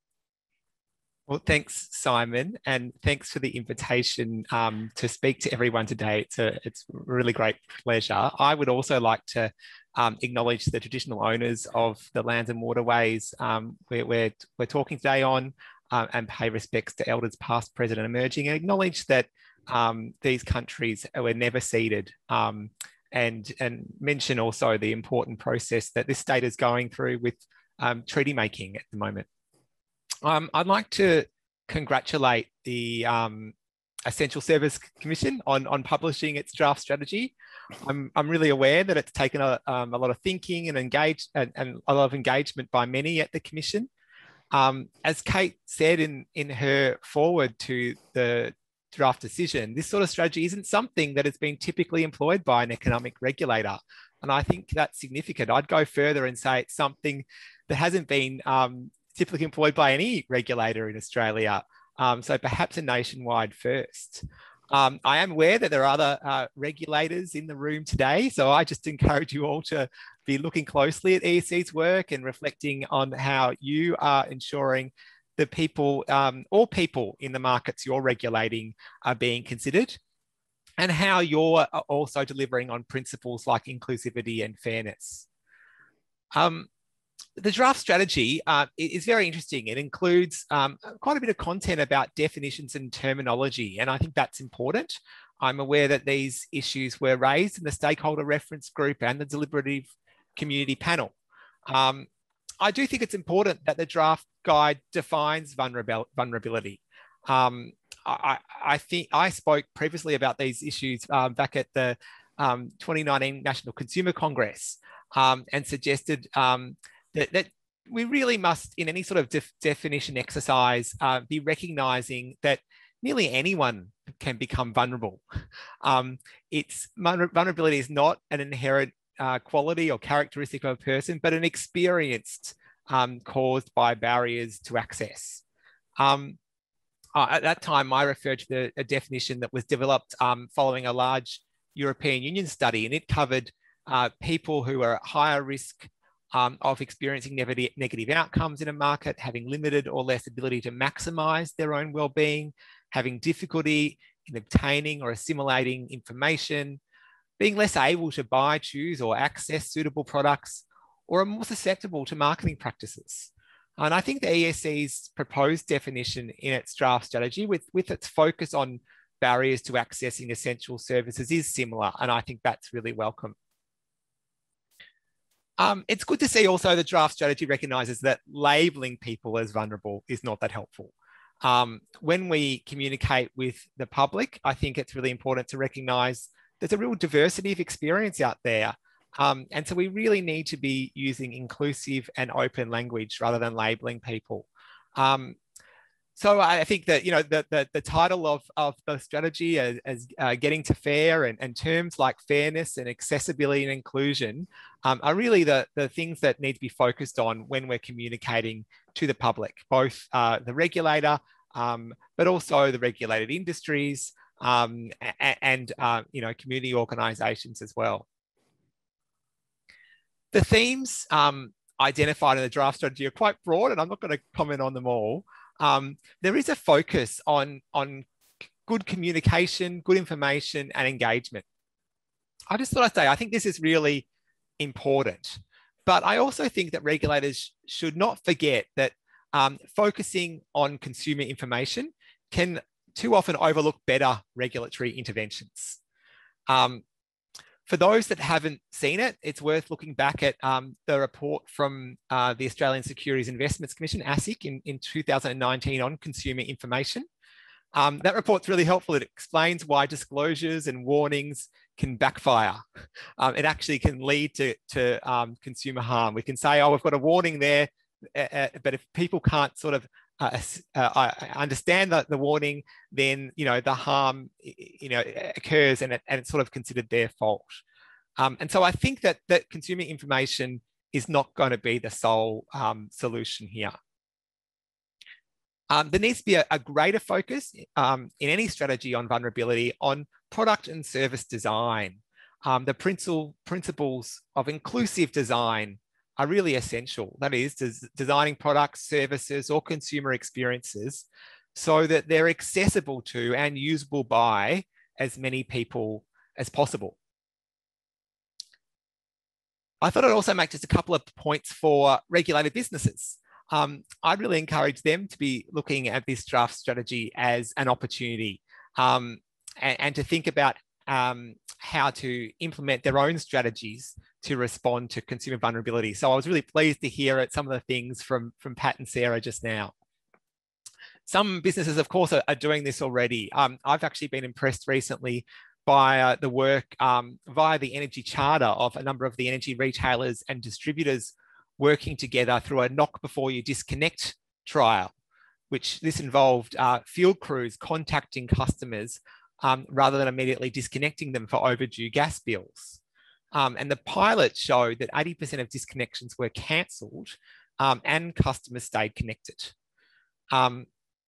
Well, thanks, Simon, and thanks for the invitation um, to speak to everyone today. It's a it's a really great pleasure. I would also like to um, acknowledge the traditional owners of the lands and waterways um, we're, we're, we're talking today on uh, and pay respects to elders past, present and emerging and acknowledge that um, these countries were never ceded um, and, and mention also the important process that this state is going through with um, treaty making at the moment. Um, I'd like to congratulate the um, Essential Service Commission on, on publishing its draft strategy. I'm, I'm really aware that it's taken a, um, a lot of thinking and engage and, and, a lot of engagement by many at the Commission. Um, as Kate said in, in her forward to the draft decision, this sort of strategy isn't something that has been typically employed by an economic regulator. And I think that's significant. I'd go further and say it's something that hasn't been um, typically employed by any regulator in Australia. Um, so perhaps a nationwide first. Um, I am aware that there are other uh, regulators in the room today, so I just encourage you all to be looking closely at ESC's work and reflecting on how you are ensuring the people, um, all people in the markets you're regulating are being considered and how you're uh, also delivering on principles like inclusivity and fairness. Um, the draft strategy uh, is very interesting. It includes um, quite a bit of content about definitions and terminology, and I think that's important. I'm aware that these issues were raised in the stakeholder reference group and the deliberative community panel. Um, I do think it's important that the draft guide defines vulnerabil vulnerability. Um, I, I, think I spoke previously about these issues um, back at the um, 2019 National Consumer Congress um, and suggested that, that we really must, in any sort of def definition exercise, uh, be recognizing that nearly anyone can become vulnerable. Um, it's vulnerability is not an inherent uh, quality or characteristic of a person, but an experienced um, caused by barriers to access. Um, uh, at that time, I referred to the, a definition that was developed um, following a large European Union study, and it covered uh, people who are at higher risk um, of experiencing negative, negative outcomes in a market, having limited or less ability to maximize their own well-being, having difficulty in obtaining or assimilating information, being less able to buy, choose, or access suitable products, or are more susceptible to marketing practices. And I think the ESC's proposed definition in its draft strategy, with, with its focus on barriers to accessing essential services, is similar. And I think that's really welcome. Um, it's good to see also the draft strategy recognises that labelling people as vulnerable is not that helpful. Um, when we communicate with the public, I think it's really important to recognise there's a real diversity of experience out there. Um, and so we really need to be using inclusive and open language rather than labelling people. Um, so I think that you know the the, the title of, of the strategy as, as uh, getting to fair and, and terms like fairness and accessibility and inclusion um, are really the, the things that need to be focused on when we're communicating to the public, both uh, the regulator, um, but also the regulated industries um, and, uh, you know community organisations as well. The themes um, identified in the draft strategy are quite broad, and I'm not going to comment on them all um, there is a focus on, on good communication, good information, and engagement. I just thought I'd say, I think this is really important. But I also think that regulators should not forget that um, focusing on consumer information can too often overlook better regulatory interventions. Um, for those that haven't seen it, it's worth looking back at um, the report from uh, the Australian Securities Investments Commission, ASIC, in, in 2019 on consumer information. Um, that report's really helpful. It explains why disclosures and warnings can backfire. *laughs* Um, it actually can lead to, to um, consumer harm. We can say, oh, we've got a warning there, uh, uh but if people can't sort of uh, uh, understand the, the warning, then you know the harm you know occurs and, it, and it's sort of considered their fault. Um, and so I think that that consumer information is not going to be the sole um, solution here. Um, there needs to be a, a greater focus um, in any strategy on vulnerability on product and service design. Um, the principal, principles of inclusive design are really essential. That is, des designing products, services, or consumer experiences so that they're accessible to and usable by as many people as possible. I thought I'd also make just a couple of points for regulated businesses. Um, I'd really encourage them to be looking at this draft strategy as an opportunity um, and, and, to think about um, how to implement their own strategies to respond to consumer vulnerability. So I was really pleased to hear it, some of the things from, from Pat and Sarah just now. Some businesses, of course, are, are doing this already. Um, I've actually been impressed recently by uh, the work um, via the energy charter of a number of the energy retailers and distributors working together through a knock before you disconnect trial, which this involved uh, field crews contacting customers um, rather than immediately disconnecting them for overdue gas bills. Um, and the pilot showed that 80% of disconnections were cancelled um, and customers stayed connected. Um,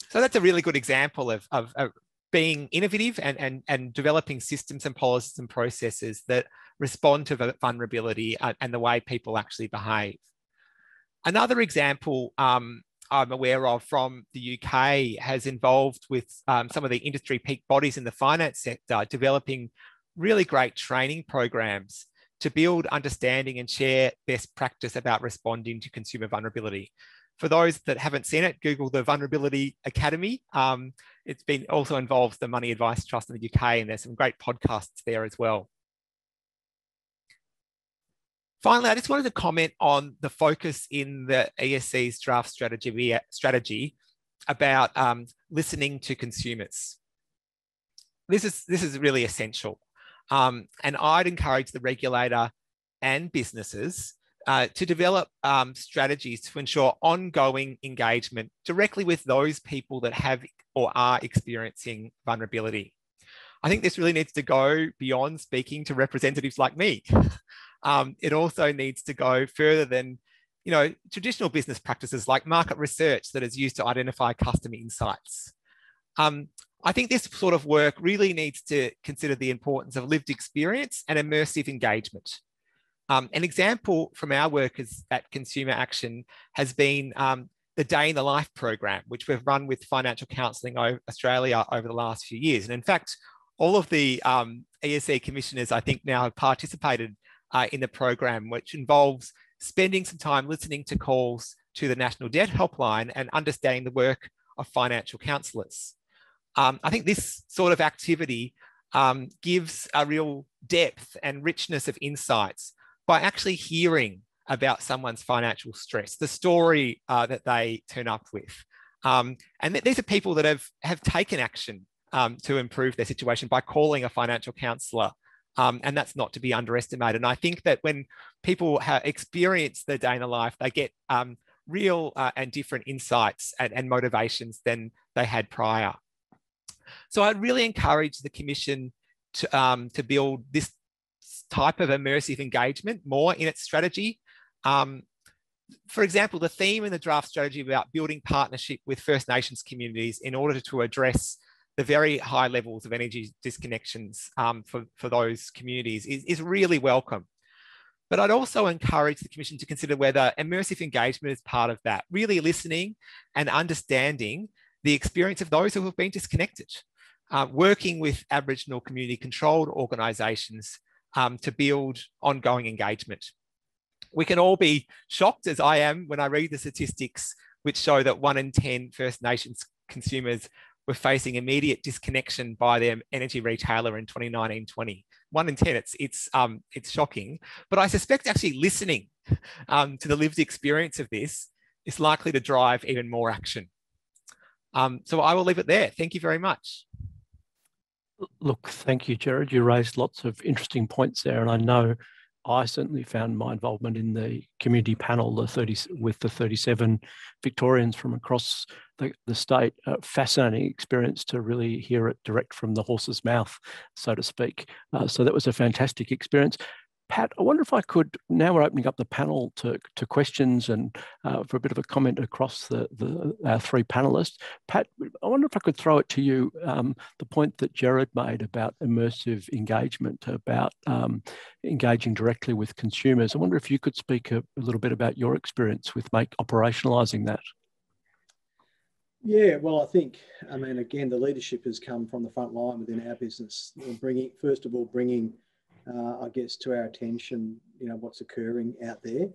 so that's a really good example of, of, of being innovative and, and, and developing systems and policies and processes that respond to vulnerability and, and the way people actually behave. Another example um, I'm aware of from the UK has involved with um, some of the industry peak bodies in the finance sector developing really great training programs to build understanding and share best practice about responding to consumer vulnerability. For those that haven't seen it, Google the Vulnerability Academy. Um, it's been also involves the Money Advice Trust in the UK, and there's some great podcasts there as well. Finally, I just wanted to comment on the focus in the ESC's draft strategy, strategy about um, listening to consumers. This is, this is really essential. Um, and I'd encourage the regulator and businesses uh, to develop um, strategies to ensure ongoing engagement directly with those people that have or are experiencing vulnerability. I think this really needs to go beyond speaking to representatives like me. *laughs* Um, it also needs to go further than you know, traditional business practices like market research that is used to identify customer insights. Um, I think this sort of work really needs to consider the importance of lived experience and immersive engagement. Um, an example from our work is, at Consumer Action has been um, the Day in the Life program, which we've run with Financial Counselling Australia over the last few years. And in fact, all of the um, commissioners, I think, now have participated uh, in the program, which involves spending some time listening to calls to the National Debt Helpline and understanding the work of financial counsellors. Um, I think this sort of activity um, gives a real depth and richness of insights by actually hearing about someone's financial stress, the story uh, that they turn up with. Um, and th these are people that have, have taken action um, to improve their situation by calling a financial counsellor um, and that's not to be underestimated. And I think that when people have experienced the day in the life, they get um, real uh, and different insights and, and, motivations than they had prior. So I'd really encourage the Commission to, um, to build this type of immersive engagement more in its strategy. Um, for example, the theme in the draft strategy about building partnership with First Nations communities in order to address the very high levels of energy disconnections um, for, for those communities is, is really welcome. But I'd also encourage the Commission to consider whether immersive engagement is part of that, really listening and understanding the experience of those who have been disconnected, uh, working with Aboriginal community controlled organisations um, to build ongoing engagement. We can all be shocked, as I am, when I read the statistics which show that one in 10 First Nations consumers were facing immediate disconnection by their energy retailer in 2019-20. One in 10, it's, it's, um, it's shocking. But I suspect actually listening *laughs* um, to the lived experience of this is likely to drive even more action. Um, so I will leave it there. Thank you very much. Look, thank you, Gerard. You raised lots of interesting points there, and I know I certainly found my involvement in the community panel, the 30 with the 37 Victorians from across the, the state, a fascinating experience to really hear it direct from the horse's mouth, so to speak. Uh, so that was a fantastic experience. Pat, I wonder if I could, now we're opening up the panel to, to questions and uh, for a bit of a comment across the, the our three panelists. Pat, I wonder if I could throw it to you, um, the point that Gerard made about immersive engagement, about um, engaging directly with consumers. I wonder if you could speak a, a little bit about your experience with make operationalising that. Yeah, well, I think, I mean, again, the leadership has come from the front line within our business, bringing, first of all, bringing uh, I guess, to our attention, you know, what's occurring out there.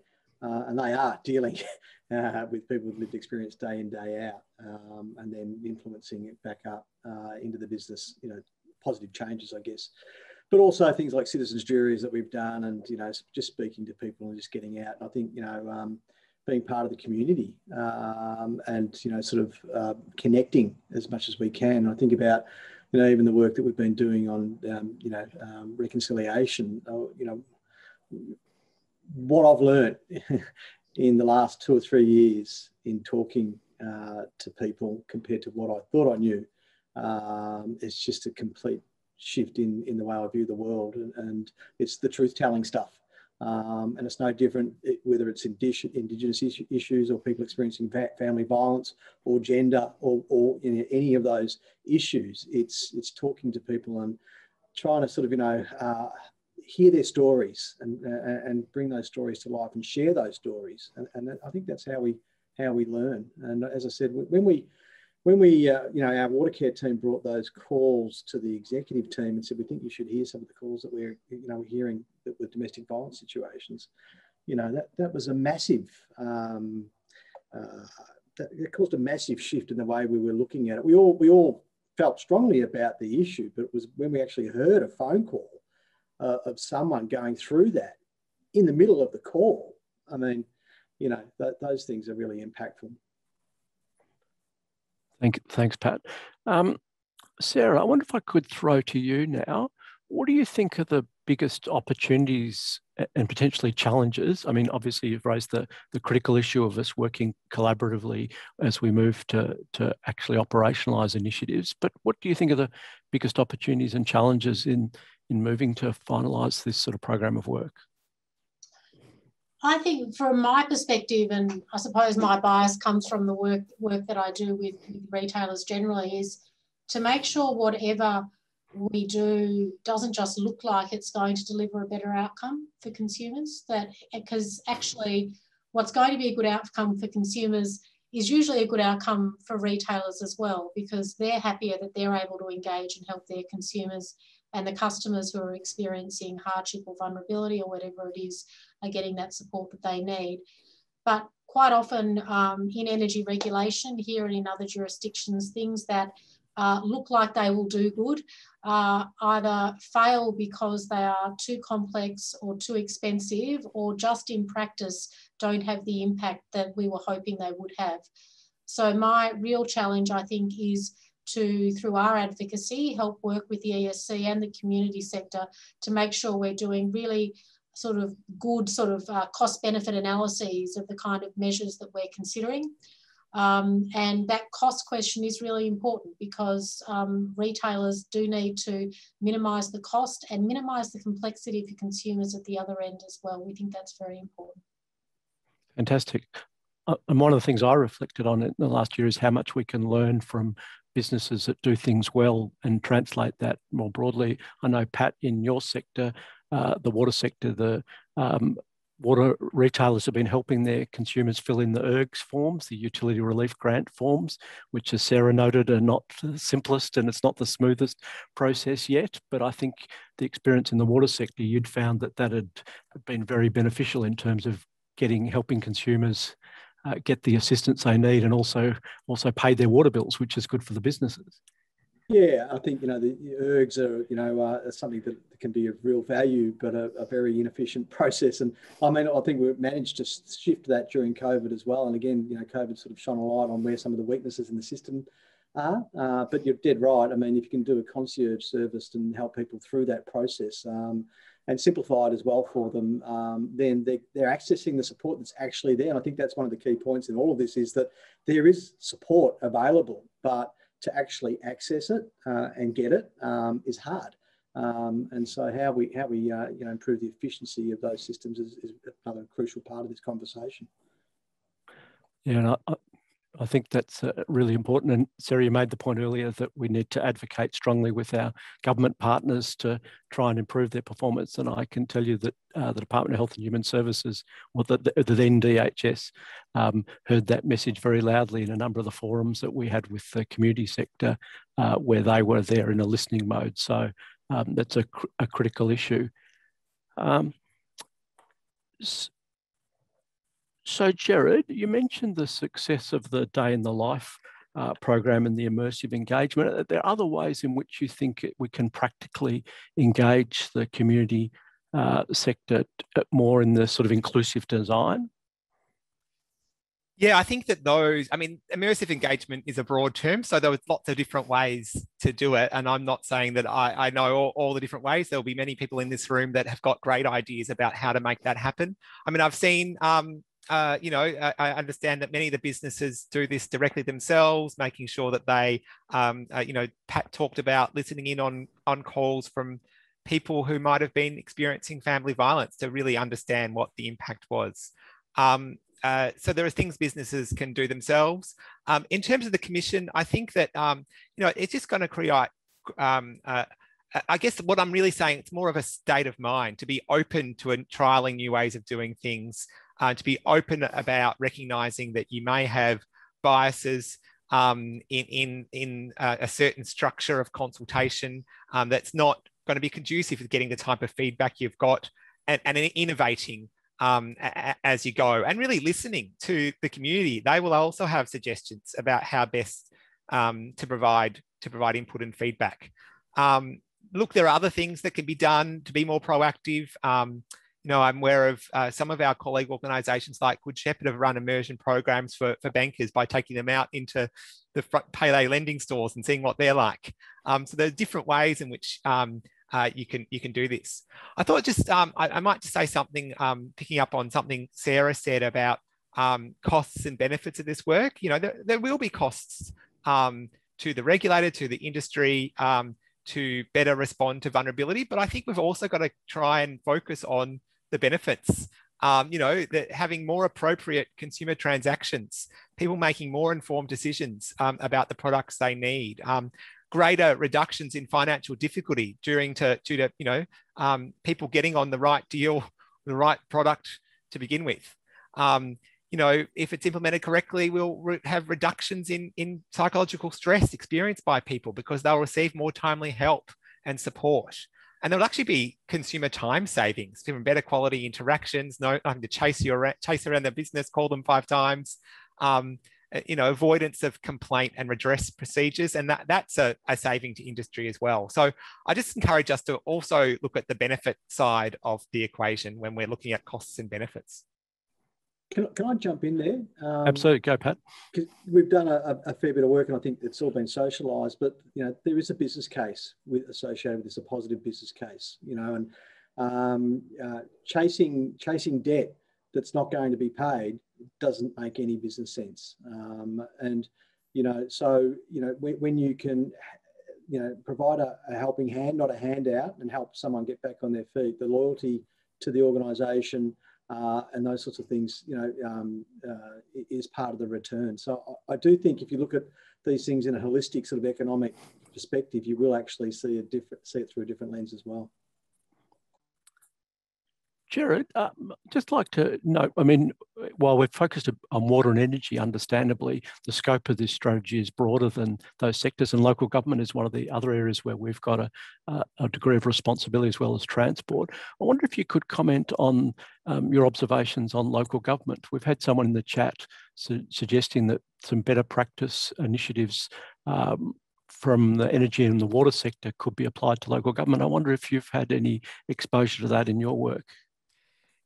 Uh, and they are dealing *laughs* uh, with people with lived experience day in, day out, um, and then influencing it back up uh, into the business, you know, positive changes, I guess. But also things like citizens' juries that we've done, and you know, just speaking to people and just getting out. I think you know, um, being part of the community um, and you know, sort of uh, connecting as much as we can. I think about you know, even the work that we've been doing on, um, you know, um, reconciliation, uh, you know, what I've learned *laughs* in the last two or three years in talking uh, to people compared to what I thought I knew. Um, it's just a complete shift in, in the way I view the world. And, and it's the truth telling stuff. Um, and it's no different whether it's Indigenous issues or people experiencing family violence or gender or, or any of those issues. It's, it's talking to people and trying to sort of, you know, uh, hear their stories and, uh, and bring those stories to life and share those stories. And, and I think that's how we, how we learn. And as I said, when we, when we, uh, you know, our water care team brought those calls to the executive team and said, we think you should hear some of the calls that we're, you know, hearing with domestic violence situations, you know, that, that was a massive, um, uh, that, it caused a massive shift in the way we were looking at it. We all, we all felt strongly about the issue, but it was when we actually heard a phone call uh, of someone going through that in the middle of the call. I mean, you know, th those things are really impactful. Thank, thanks, Pat. Um, Sarah, I wonder if I could throw to you now. What do you think are the biggest opportunities and potentially challenges? I mean, obviously, you've raised the, the critical issue of us working collaboratively as we move to, to actually operationalise initiatives. But what do you think are the biggest opportunities and challenges in, in moving to finalise this sort of program of work? I think from my perspective, and I suppose my bias comes from the work work that I do with, retailers generally, is to make sure whatever we do doesn't just look like it's going to deliver a better outcome for consumers. That eh, because actually, what's going to be a good outcome for consumers is usually a good outcome for retailers as well, because they're happier that they're able to engage and help their consumers and the customers who are experiencing hardship or vulnerability or whatever it is are getting that support that they need. But quite often um, in energy regulation here and in other jurisdictions, things that uh, look like they will do good uh, either fail because they are too complex or too expensive or just in practice don't have the impact that we were hoping they would have. So my real challenge, I think, is to, through our advocacy, help work with the ESC and the community sector to make sure we're doing really sort of good sort of uh, cost benefit analyses of the kind of measures that we're considering. Um, and that cost question is really important because um, retailers do need to minimise the cost and minimise the complexity for consumers at the other end as well. We think that's very important. Fantastic. Uh, and one of the things I reflected on in the last year is how much we can learn from businesses that do things well and translate that more broadly. I know, Pat, in your sector, uh, the water sector, the um, water retailers have been helping their consumers fill in the URGs forms, the utility relief grant forms, which as Sarah noted are not the simplest and it's not the smoothest process yet. But I think the experience in the water sector, you'd found that that had been very beneficial in terms of getting, helping consumers uh, get the assistance they need and also, also pay their water bills, which is good for the businesses. Yeah, I think you know the URGs are you know uh, something that can be of real value, but a, a, very inefficient *laughs* process. And I mean, I think we've managed to shift that during COVID as well. And again, you know, COVID sort of shone a light on where some of the weaknesses in the system are. Uh, but you're dead right. I mean, if you can do a concierge service and help people through that process. Um, and simplify it as well for them, um, then they, they're accessing the support that's actually there. And I think that's one of the key points in all of this is that there is support available, but to actually access it uh, and get it um, is hard. Um, and so how we how we uh, you know improve the efficiency of those systems is, is, another crucial part of this conversation. Yeah, and I, I think that's uh, really important. And Sarah, you made the point earlier that we need to advocate strongly with our government partners to try and improve their performance. And I can tell you that uh, the Department of Health and Human Services, or the, the, the then DHS, um, heard that message very loudly in a number of the forums that we had with the community sector, uh, where they were there in a listening mode. So um, that's a, cr a, critical issue. Um, so, Gerard, you mentioned the success of the Day in the Life uh, program and the immersive engagement. Are there other ways in which you think we can practically engage the community uh, sector more in the sort of inclusive design? Yeah, I think that those, I mean, immersive engagement is a broad term. So there was lots of different ways to do it. And I'm not saying that I, I know all, all, the different ways. There'll be many people in this room that have got great ideas about how to make that happen. I mean, I've seen um, uh, you know, I, I, understand that many of the businesses do this directly themselves, making sure that they, um, uh, you know, Pat talked about listening in on on calls from people who might have been experiencing family violence to really understand what the impact was. Um, uh, so there are things businesses can do themselves. Um, in terms of the commission, I think that um, you know it's just going to create. Um, uh, I guess what I'm really saying, it's more of a state of mind to be open to trialing new ways of doing things, uh, to be open about recognizing that you may have biases um, in in in uh, a certain structure of consultation um, that's not going to be conducive to getting the type of feedback you've got and, and innovating um, a, as you go and really listening to the community. They will also have suggestions about how best um, to provide to provide input and feedback. Um, look, there are other things that can be done to be more proactive. You know, I'm aware of uh, some of our colleague organisations like Good Shepherd have run immersion programs for, for bankers by taking them out into the payday lending stores and seeing what they're like. Um, so there are different ways in which um, uh, you can you can do this. I thought just um, I, I, might just say something um, picking up on something Sarah said about um, costs and benefits of this work. You know, there, there will be costs um, to the regulator, to the industry, to better respond to vulnerability. But I think we've also got to try and focus on the benefits. Um, you know, that having more appropriate consumer transactions, people making more informed decisions um, about the products they need, um, greater reductions in financial difficulty during to, due to you know um, people getting on the right deal, the right product to begin with. Um, you know, if it's implemented correctly, we'll re have reductions in, in psychological stress experienced by people because they'll receive more timely help and support. And there'll actually be consumer time savings, from better quality interactions, no having to chase you around, chase around the business, call them five times. Um, uh, you know, avoidance of complaint and redress procedures, and that, that's a, a saving to industry as well. So I just encourage us to also look at the benefit side of the equation when we're looking at costs and benefits. Can, can I jump in there? Um, Absolutely, go Pat. We've done a, a, fair bit of work, and I think it's all been socialised. But you know, there is a business case with associated with this, a positive business case. You know, and um, uh, chasing chasing debt that's not going to be paid doesn't make any business sense. Um, and you know, so you know, when, when you can, you know, provide a, a, helping hand, not a handout, and help someone get back on their feet, the loyalty to the organisation uh, and those sorts of things, you know, um, uh, is part of the return. So I, I do think if you look at these things in a holistic sort of economic perspective, you will actually see a different, see it through a different lens as well. Gerard, um, just like to note, I mean, while we're focused on water and energy, understandably, the scope of this strategy is broader than those sectors, and local government is one of the other areas where we've got a, a degree of responsibility as well as transport. I wonder if you could comment on um, your observations on local government. We've had someone in the chat su suggesting that some better practice initiatives um, from the energy and the water sector could be applied to local government. I wonder if you've had any exposure to that in your work.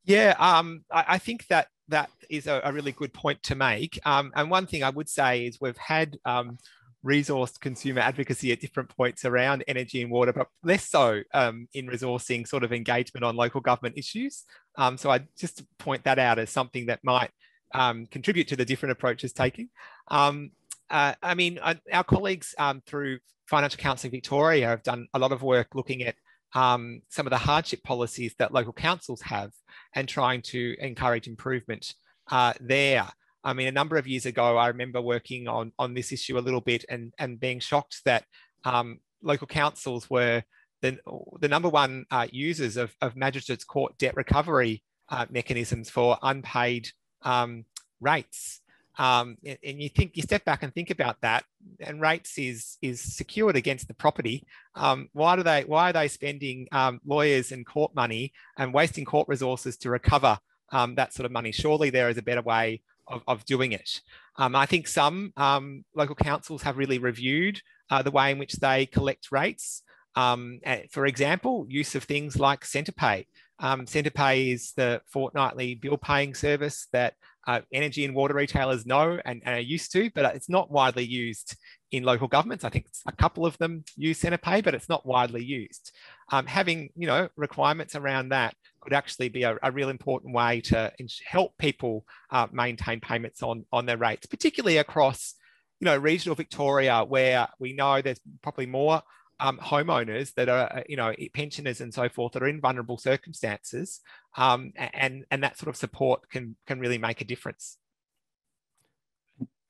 Yeah, um, I, I, think that that is a, a, really good point to make. Um, and one thing I would say is we've had um, resource consumer advocacy at different points around energy and water, but less so um, in resourcing sort of engagement on local government issues. Um, so I just point that out as something that might um, contribute to the different approaches taking. Uh, I mean, uh, our colleagues through Financial Counselling Victoria have done a lot of work looking at um, some of the hardship policies that local councils have and trying to encourage improvement uh, there. I mean, a number of years ago, I remember working on, on this issue a little bit and, and being shocked that um, local councils were the, the number one uh, users of, of magistrates court debt recovery uh, mechanisms for unpaid um, rates. Um, and, and, you think you step back and think about that, and rates is is secured against the property. Um, why do they? Why are they spending um, lawyers and court money and wasting court resources to recover um, that sort of money? Surely there is a better way of, of doing it. Um, I think some um, local councils have really reviewed uh, the way in which they collect rates. for example, use of things like Centrepay. Um, Centrepay is the fortnightly bill paying service that uh, energy and water retailers know and, and, are used to, but it's not widely used in local governments. I think a couple of them use Centrepay, but it's not widely used. Um, having you know requirements around that could actually be a, a real important way to help people uh, maintain payments on on their rates, particularly across you know regional Victoria, where we know there's probably more um, homeowners that are, uh, you know, pensioners and so forth that are in vulnerable circumstances, um, and and that sort of support can can really make a difference.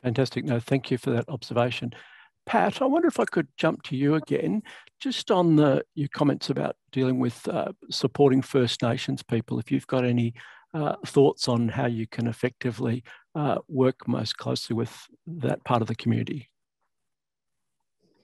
Fantastic. No, thank you for that observation. Pat, I wonder if I could jump to you again, just on the, your comments about dealing with uh, supporting First Nations people. If you've got any uh, thoughts on how you can effectively uh, work most closely with that part of the community.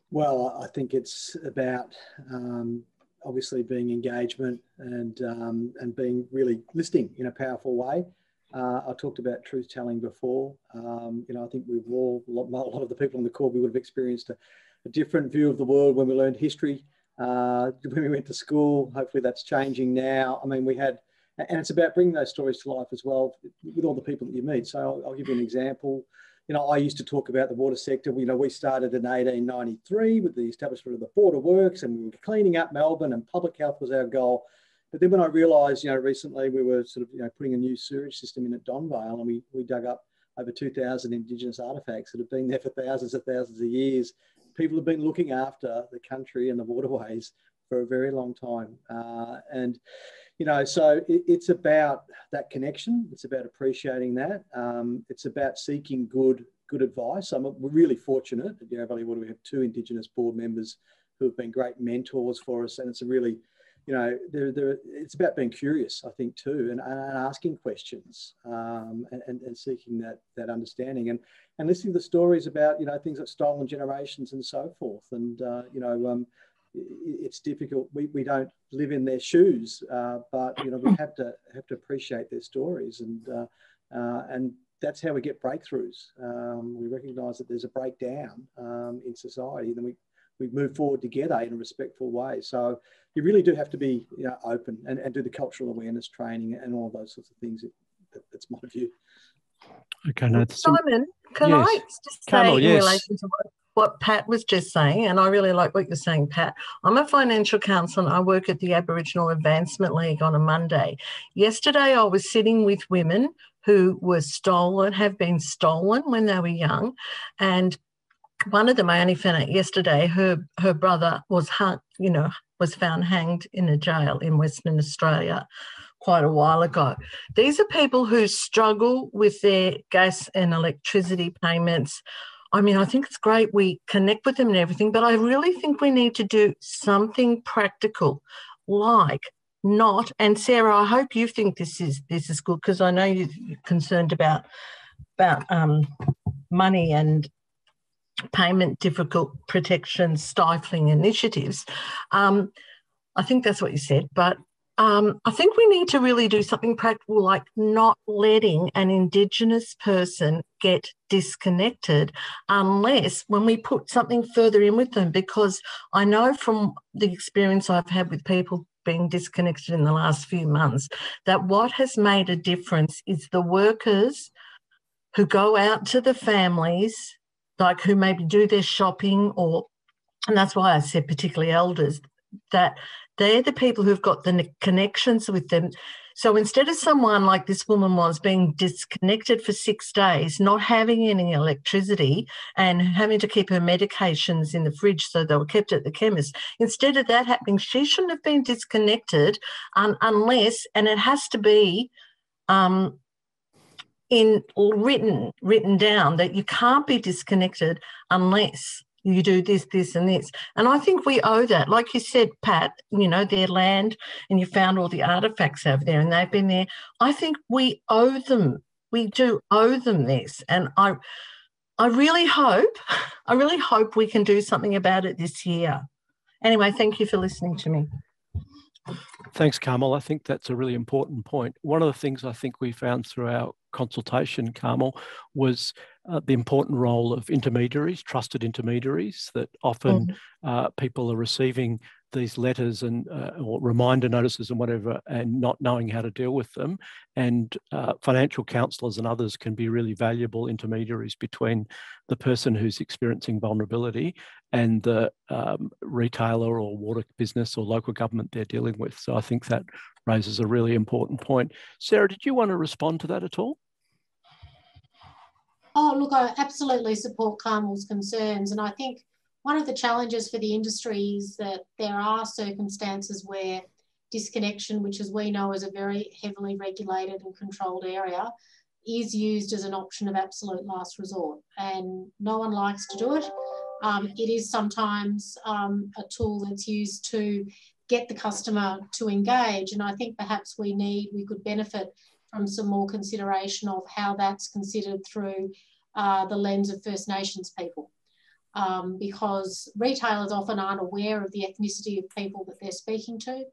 Well, I think it's about um, obviously being engagement and um, and being really listening in a powerful way. Uh, I talked about truth telling before. Um, you know, I think we've all, a lot of the people on the call, we would have experienced a, a different view of the world when we learned history, uh, *laughs* when we went to school. Hopefully that's changing now. I mean, we had, and it's about bringing those stories to life as well with all the people that you meet. So I'll, I'll give you an example. You know, I used to talk about the water sector. You know, we started in 1893 with the establishment of the Water Works and we were cleaning up Melbourne and public health was our goal. But then when I realised, you know, recently we were sort of, you know, putting a new sewage system in at Donvale and we, we dug up over 2,000 Indigenous artefacts that have been there for thousands and thousands of years. People have been looking after the country and the waterways for a very long time. Uh, and, you know, so it, it's about that connection. It's about appreciating that. Um, it's about seeking good good advice. I'm, we're really fortunate at Yarra Valley Water. We have two Indigenous board members who have been great mentors for us, and it's a really you know, they're, they're, it's about being curious, I think, too, and, and asking questions um, and, and, and, seeking that, that understanding and, and listening to the stories about, you know, things like stolen generations and so forth. And, uh, you know, um, it's difficult. We, we don't live in their shoes, uh, but, you know, we have to have to appreciate their stories and, uh, uh and that's how we get breakthroughs. Um, we recognise that there's a breakdown um, in society, then we we move forward together in a respectful way. So you really do have to be you know, open and, and do the cultural awareness training and all those sorts of things. That, that's my view. Okay, no, Simon, can yes. I just say Carmel, in yes. relation to what, what Pat was just saying, and I really like what you're saying, Pat. I'm a financial counsellor and I work at the Aboriginal Advancement League on a Monday. Yesterday, I was sitting with women who were stolen, have been stolen when they were young, and one of them I only found out yesterday. Her her brother was hung, you know, was found hanged in a jail in Western Australia quite a while ago. These are people who struggle with their gas and electricity payments. I mean, I think it's great we connect with them and everything, but I really think we need to do something practical, like not. And Sarah, I hope you think this is this is good because I know you're concerned about about um, money and payment difficult protection stifling initiatives. Um, I think that's what you said, but um, I think we need to really do something practical, like not letting an Indigenous person get disconnected unless when we put something further in with them. Because I know from the experience I've had with people being disconnected in the last few months that what has made a difference is the workers who go out to the families like who maybe do their shopping or and that's why I said particularly elders that they're the people who've got the connections with them. So instead of someone like this woman was being disconnected for six days, not having any electricity, and having to keep her medications in the fridge so they were kept at the chemist, instead of that happening, she shouldn't have been disconnected um, unless, and it has to be um, in written written down that you can't be disconnected unless you do this, this, and this. And I think we owe that. Like you said, Pat, you know, their land and you found all the artifacts over there and they've been there. I think we owe them, we do owe them this. And I I really hope, *laughs* I really hope we can do something about it this year. Anyway, thank you for listening to me. Thanks, Carmel. I think that's a really important point. One of the things I think we found through our consultation, Carmel, was uh, the important role of intermediaries, trusted intermediaries, that often mm. uh, people are receiving these letters and uh, or reminder notices and whatever and not knowing how to deal with them. And uh, financial counselors and others can be really valuable intermediaries between the person who's experiencing vulnerability and the um, retailer or water business or local government they're dealing with. So i think that raises a really important point. Sarah did you want to respond to that at all Oh, look, I absolutely support Carmel's concerns. And I think one of the challenges for the industry is that there are circumstances where disconnection, which as we know is a very heavily regulated and controlled area, is used as an option of absolute last resort. And no one likes to do it. Um, it is sometimes um, a tool that's used to get the customer to engage. And I think perhaps we need, we could benefit from some more consideration of how that's considered through uh, the lens of First Nations people. Um, because retailers often aren't aware of the ethnicity of people that they're speaking to.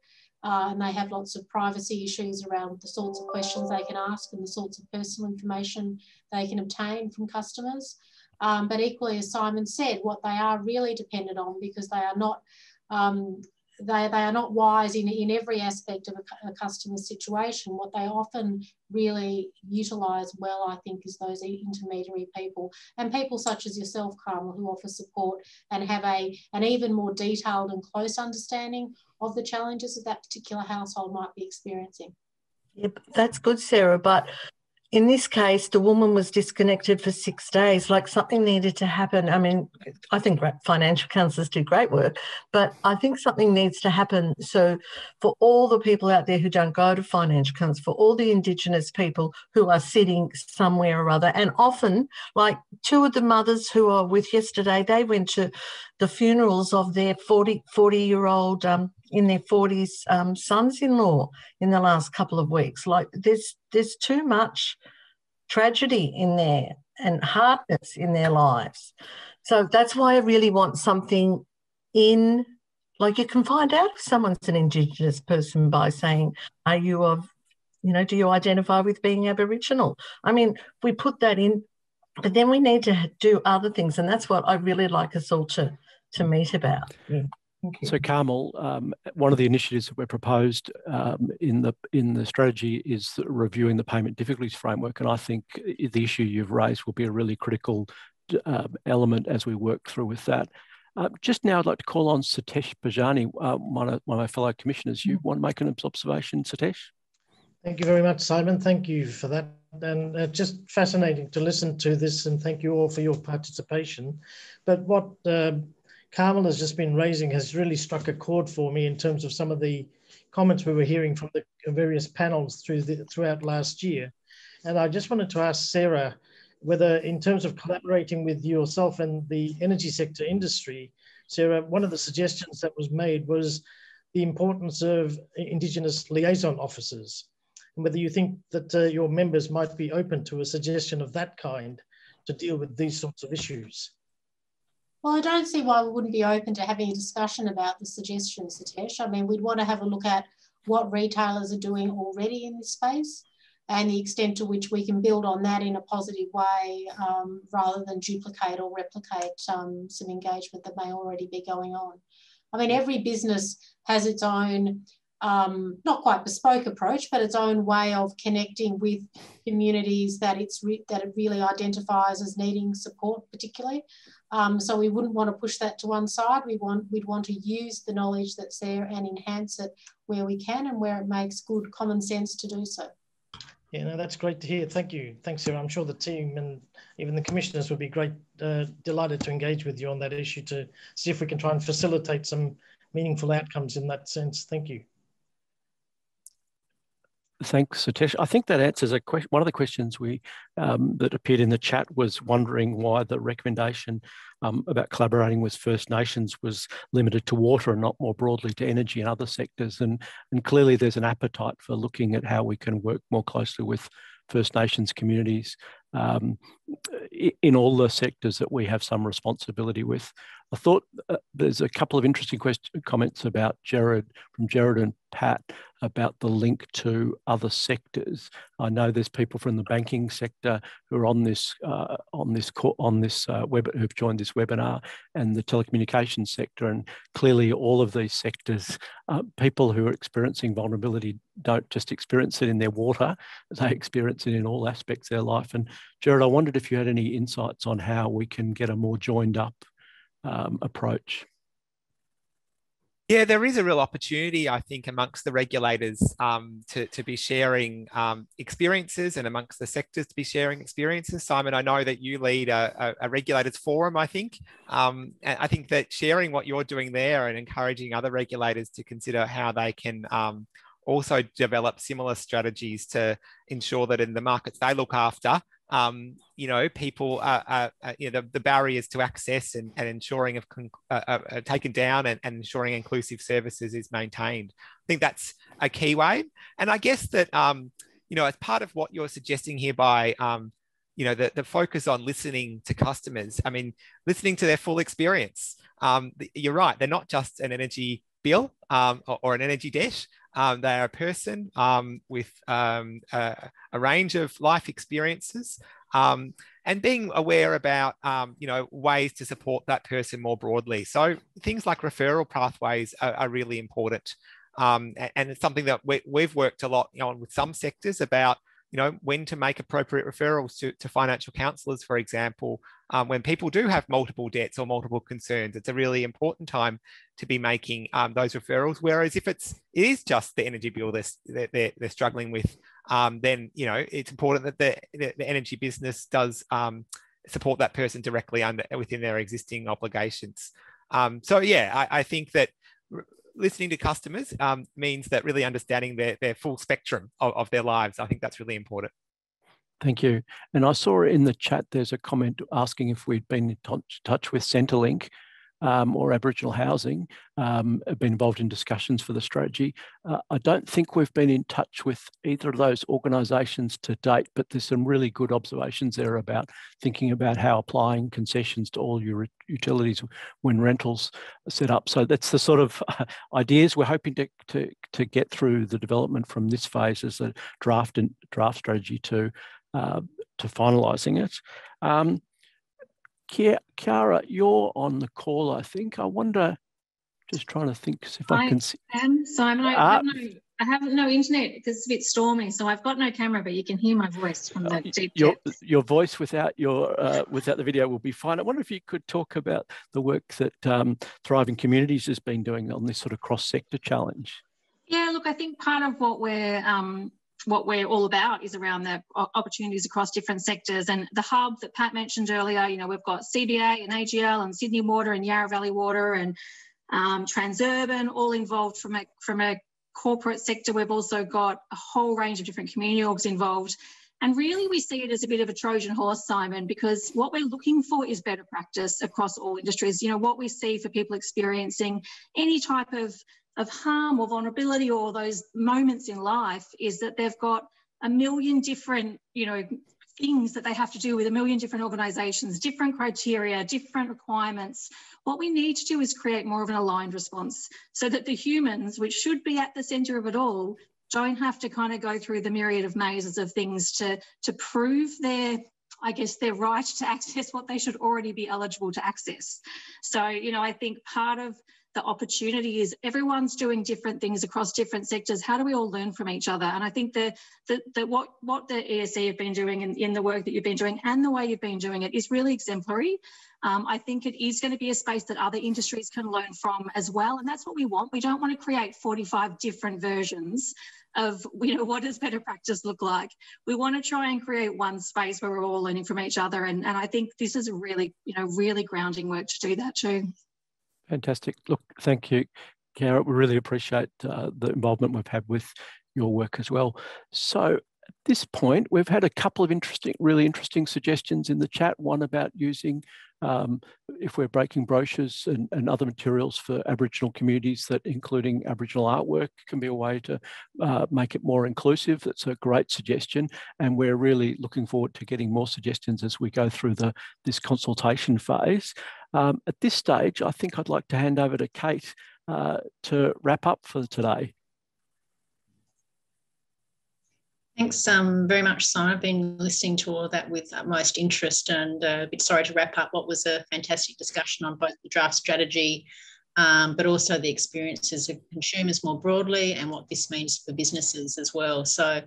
Uh, and they have lots of privacy issues around the sorts of questions they can ask and the sorts of personal information they can obtain from customers. Um, but equally, as Simon said, what they are really dependent on because they are not um, they, they are not wise in, in every aspect of a, a customer situation. What they often really utilise well, I think, is those intermediary people and people such as yourself, Carmel, who offer support and have a, an even more detailed and close understanding of the challenges that that particular household might be experiencing. Yep, that's good, Sarah. But in this case, the woman was disconnected for six days. Like something needed to happen. I mean, I think financial counsellors do great work, but I think something needs to happen. So, for all the people out there who don't go to financial counsellors, for all the Indigenous people who are sitting somewhere or other, and often, like two of the mothers who are with yesterday, they went to the funerals of their 40, 40 year old um, in their 40s um, sons-in-law in the last couple of weeks. Like there's there's too much tragedy in there and hardness in their lives. So that's why I really want something in like you can find out if someone's an Indigenous person by saying, Are you of, you know, do you identify with being Aboriginal? I mean, we put that in, but then we need to do other things. And that's what I really like us all to, to meet about. Yeah. So, Carmel, um, one of the initiatives that we're proposed um, in the in the strategy is reviewing the payment difficulties framework, and I think the issue you've raised will be a really critical uh, element as we work through with that. Uh, just now, I'd like to call on Sitesh Bhojani, uh, one, of, one, of, my fellow commissioners. You mm. want to make an observation, Satish? Thank you very much, Simon. Thank you for that. And uh, just fascinating to listen to this, and thank you all for your participation. But what uh, Carmel has just been raising has really struck a chord for me in terms of some of the comments we were hearing from the various panels through the, throughout last year. And I just wanted to ask Sarah whether in terms of collaborating with yourself and the energy sector industry, Sarah, one of the suggestions that was made was the importance of Indigenous liaison officers and whether you think that uh, your members might be open to a suggestion of that kind to deal with these sorts of issues. Well, I don't see why we wouldn't be open to having a discussion about the suggestion, Sitesh. I mean, we'd want to have a look at what retailers are doing already in this space and the extent to which we can build on that in a positive way um, rather than duplicate or replicate um, some engagement that may already be going on. I mean, every business has its own um, not quite bespoke approach, but its own way of connecting with communities that it's that it really identifies as needing support, particularly. Um, so we wouldn't want to push that to one side. We want we'd want to use the knowledge that's there and enhance it where we can and where it makes good common sense to do so. Yeah, no, that's great to hear. Thank you. Thanks, Sarah. I'm sure the team and even the commissioners would be great, uh, delighted to engage with you on that issue to see if we can try and facilitate some meaningful outcomes in that sense. Thank you. Thanks, Sitesh. I think that answers a question. One of the questions we um, that appeared in the chat was wondering why the recommendation um, about collaborating with First Nations was limited to water and not more broadly to energy and other sectors. And, and clearly there's an appetite for looking at how we can work more closely with First Nations communities um, in all the sectors that we have some responsibility with. I thought uh, there's a couple of interesting question, comments about Gerard from Gerard and Pat about the link to other sectors. I know there's people from the banking sector who are on this uh, on this on this uh, web who've joined this webinar, and the telecommunications sector. And clearly, all of these sectors, uh, people who are experiencing vulnerability don't just experience it in their water; they experience it in all aspects of their life. And Gerard, I wondered if you had any insights on how we can get a more joined up um, approach. Yeah, there is a real opportunity, I think, amongst the regulators um, to, to be sharing um, experiences and amongst the sectors to be sharing experiences. Simon, I know that you lead a, a, a regulators forum, I think. Um, and I think that sharing what you're doing there and encouraging other regulators to consider how they can um, also develop similar strategies to ensure that in the markets they look after, um, you know, people are, are, are, you know, the, the, barriers to access and, and ensuring of uh, are, taken down and, and, ensuring inclusive services is maintained. I think that's a key way. And I guess that, um, you know, as part of what you're suggesting here by, um, you know, the, the focus on listening to customers, I mean, listening to their full experience. Um, you're right, they're not just an energy bill um, or, or, an energy debt. Um, they are a person um, with um, a, a, range of life experiences um, and being aware about, um, you know, ways to support that person more broadly. So things like referral pathways are, are really important. Um, and it's something that we, have worked a lot on with some sectors about you know, when to make appropriate referrals to, to financial counsellors, for example, when people do have multiple debts or multiple concerns, it's a really important time to be making um, those referrals. Whereas if it's it is just the energy bill they're, they're, they're struggling with, um, then you know it's important that the, the, the energy business does um, support that person directly under within their existing obligations. Um, so yeah, I, I think that listening to customers um, means that really understanding their, their full spectrum of, of their lives. I think that's really important. Thank you. And I saw in the chat there's a comment asking if we'd been in touch, touch with Centrelink um, or Aboriginal housing um, have been involved in discussions for the strategy. Uh, I don't think we've been in touch with either of those organisations to date, but there's some really good observations there about thinking about how applying concessions to all your utilities when rentals are set up. So that's the sort of *laughs* ideas we're hoping to, to, to get through the development from this phase as a draft and draft strategy to uh, to finalising it. Um, Chiara, you're on the call, I think. I wonder, just trying to think if I, I can see. am, Simon. I, have no, I have no internet because it's a bit stormy, so I've got no camera, but you can hear my voice from the uh, deep your, your voice without your uh, without the video will be fine. I wonder if you could talk about the work that um, Thriving Communities has been doing on this sort of cross-sector challenge. Yeah, look, I think part of what we're um, what we're all about is around the opportunities across different sectors. And the hub that Pat mentioned earlier, you know, we've got CBA and AGL and Sydney Water and Yarra Valley Water and um, Transurban, all involved from a, from a corporate sector. We've also got a whole range of different community orgs involved. And really, we see it as a bit of a Trojan horse, Simon, because what we're looking for is better practice across all industries. You know, what we see for people experiencing any type of of harm or vulnerability or those moments in life is that they've got a million different, you know, things that they have to do with a million different organizations, different criteria, different requirements. What we need to do is create more of an aligned response so that the humans, which should be at the center of it all, don't have to kind of go through the myriad of mazes of things to, to prove their I guess their right to *laughs* access what they should already be eligible to access. So, you know, I think part of the opportunity is everyone's doing different things across different sectors. How do we all learn from each other? And I think that what, what the ESC have been doing in, in the work that you've been doing and the way you've been doing it is really exemplary. Um, I think it is going to be a space that other industries can learn from as well. And that's what we want. We don't want to create 45 different versions of you know what does better practice look like we want to try and create one space where we're all learning from each other and, and i think this is really you know really grounding work to do that too Fantastic. Look, thank you, Garrett. We really appreciate uh, the involvement we've had with your work as well. So at this point, we've had a couple of interesting, really interesting suggestions in the chat. One about using um, if we're breaking brochures and, and, other materials for Aboriginal communities that including Aboriginal artwork can be a way to uh, make it more inclusive. That's a great suggestion. And we're really looking forward to getting more suggestions as we go through the this consultation phase. Um, at this stage, I think I'd like to hand over to Kate uh, to wrap up for today. Thanks um, very much, Simon. I've been listening to all that with utmost interest and uh, a bit sorry to wrap up what was a fantastic discussion on both the draft strategy, um, but also the experiences of consumers more broadly and what this means for businesses as well. So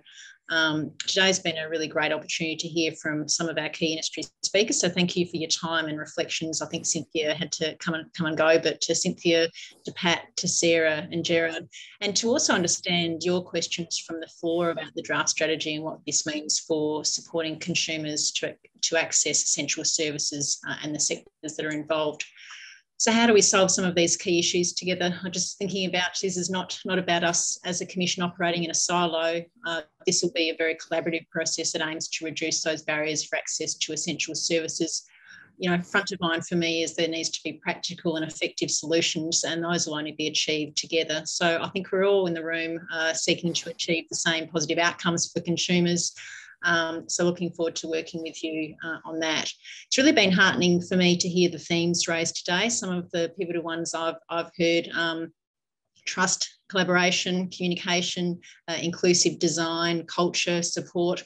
um, today's been a really great opportunity to hear from some of our key industry speakers. So thank you for your time and reflections. I think Cynthia had to come and come and go, but to Cynthia, to Pat, to Sarah and Gerard, and to also understand your questions from the floor about the draft strategy and what this means for supporting consumers to, to access essential services uh, and the sectors that are involved. So how do we solve some of these key issues together? I'm just thinking about this is not, not about us as a commission operating in a silo. Uh, this will be a very collaborative process that aims to reduce those barriers for access to essential services. You know, front of mind for me is there needs to be practical and effective solutions, and those will only be achieved together. So I think we're all in the room uh, seeking to achieve the same positive outcomes for consumers. Um, so looking forward to working with you uh, on that. It's really been heartening for me to hear the themes raised today. Some of the pivotal ones I've, I've heard um, trust, collaboration, communication, uh, inclusive design, culture, support.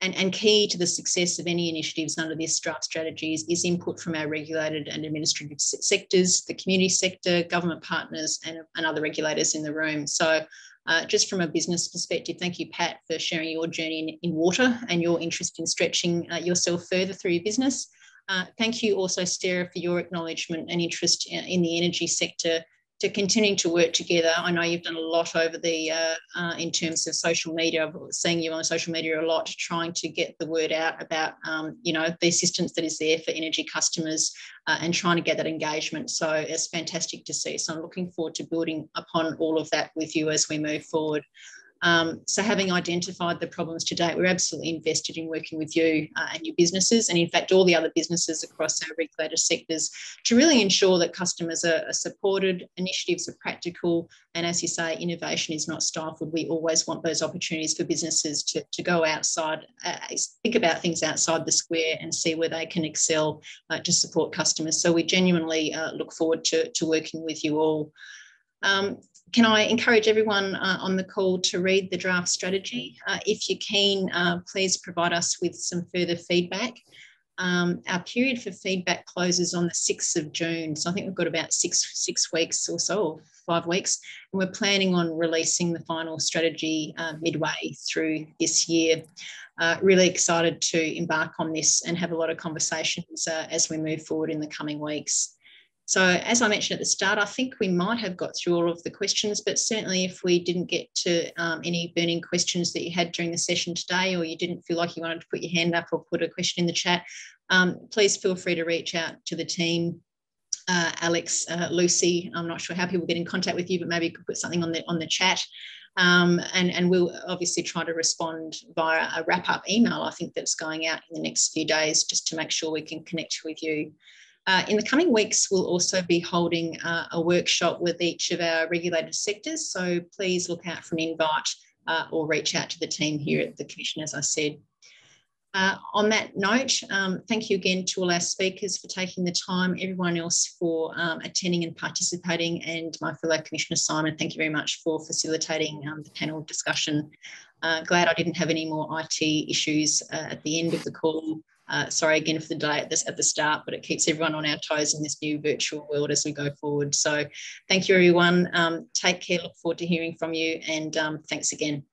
And, and, key to the success of any initiatives under this draft strategies is input from our regulated and administrative sectors, the community sector, government partners, and, and other regulators in the room. So uh, just from a business perspective, thank you, Pat, for sharing your journey in, in water and your interest in stretching uh, yourself further through your business. Uh, thank you also, Sarah, for your acknowledgement and interest in, in the energy sector to continuing to work together. I know you've done a lot over the uh, uh, in terms of social media. I've seen you on social media a lot, trying to get the word out about um, you know the assistance that is there for energy customers uh, and trying to get that engagement. So it's fantastic to see. So I'm looking forward to building upon all of that with you as we move forward. Um, so having identified the problems to date, we're absolutely invested in working with you uh, and your businesses, and in fact, all the other businesses across our regulated sectors to really ensure that customers are, are supported, initiatives are practical, and as you say, innovation is not stifled. We always want those opportunities for businesses to, to go outside, uh, think about things outside the square and see where they can excel uh, to support customers. So we genuinely uh, look forward to, to working with you all. Um, can I encourage everyone uh, on the call to read the draft strategy? Uh, if you're keen, uh, please provide us with some further feedback. Um, our period for feedback closes on the 6th of June. So I think we've got about six, six weeks or so, or five weeks. And we're planning on releasing the final strategy uh, midway through this year. Uh, really excited to embark on this and have a lot of conversations uh, as we move forward in the coming weeks. So as I mentioned at the start, I think we might have got through all of the questions, but certainly if we didn't get to um, any burning questions that you had during the session today, or you didn't feel like you wanted to put your hand up or put a question in the chat, um, please feel free to reach out to the team. Uh, Alex, uh, Lucy, I'm not sure how people get in contact with you, but maybe you could put something on the on the chat. Um, and, and we'll obviously try to respond via a wrap up email, I think that's going out in the next few days, just to make sure we can connect with you. Uh, in the coming weeks, we'll also be holding uh, a workshop with each of our regulated sectors. So please look out for an invite uh, or reach out to the team here at the Commission, as I said. Uh, on that note, um, thank you again to all our speakers for taking the time, everyone else for um, attending and participating, and my fellow Commissioner Simon, thank you very much for facilitating um, the panel discussion. Uh, glad I didn't have any more IT issues uh, at the end of the call. Uh, sorry again for the delay at, this, at the start, but it keeps everyone on our toes in this new virtual world as we go forward. So thank you, everyone. Um, take care. Look forward to hearing from you. And um, thanks again.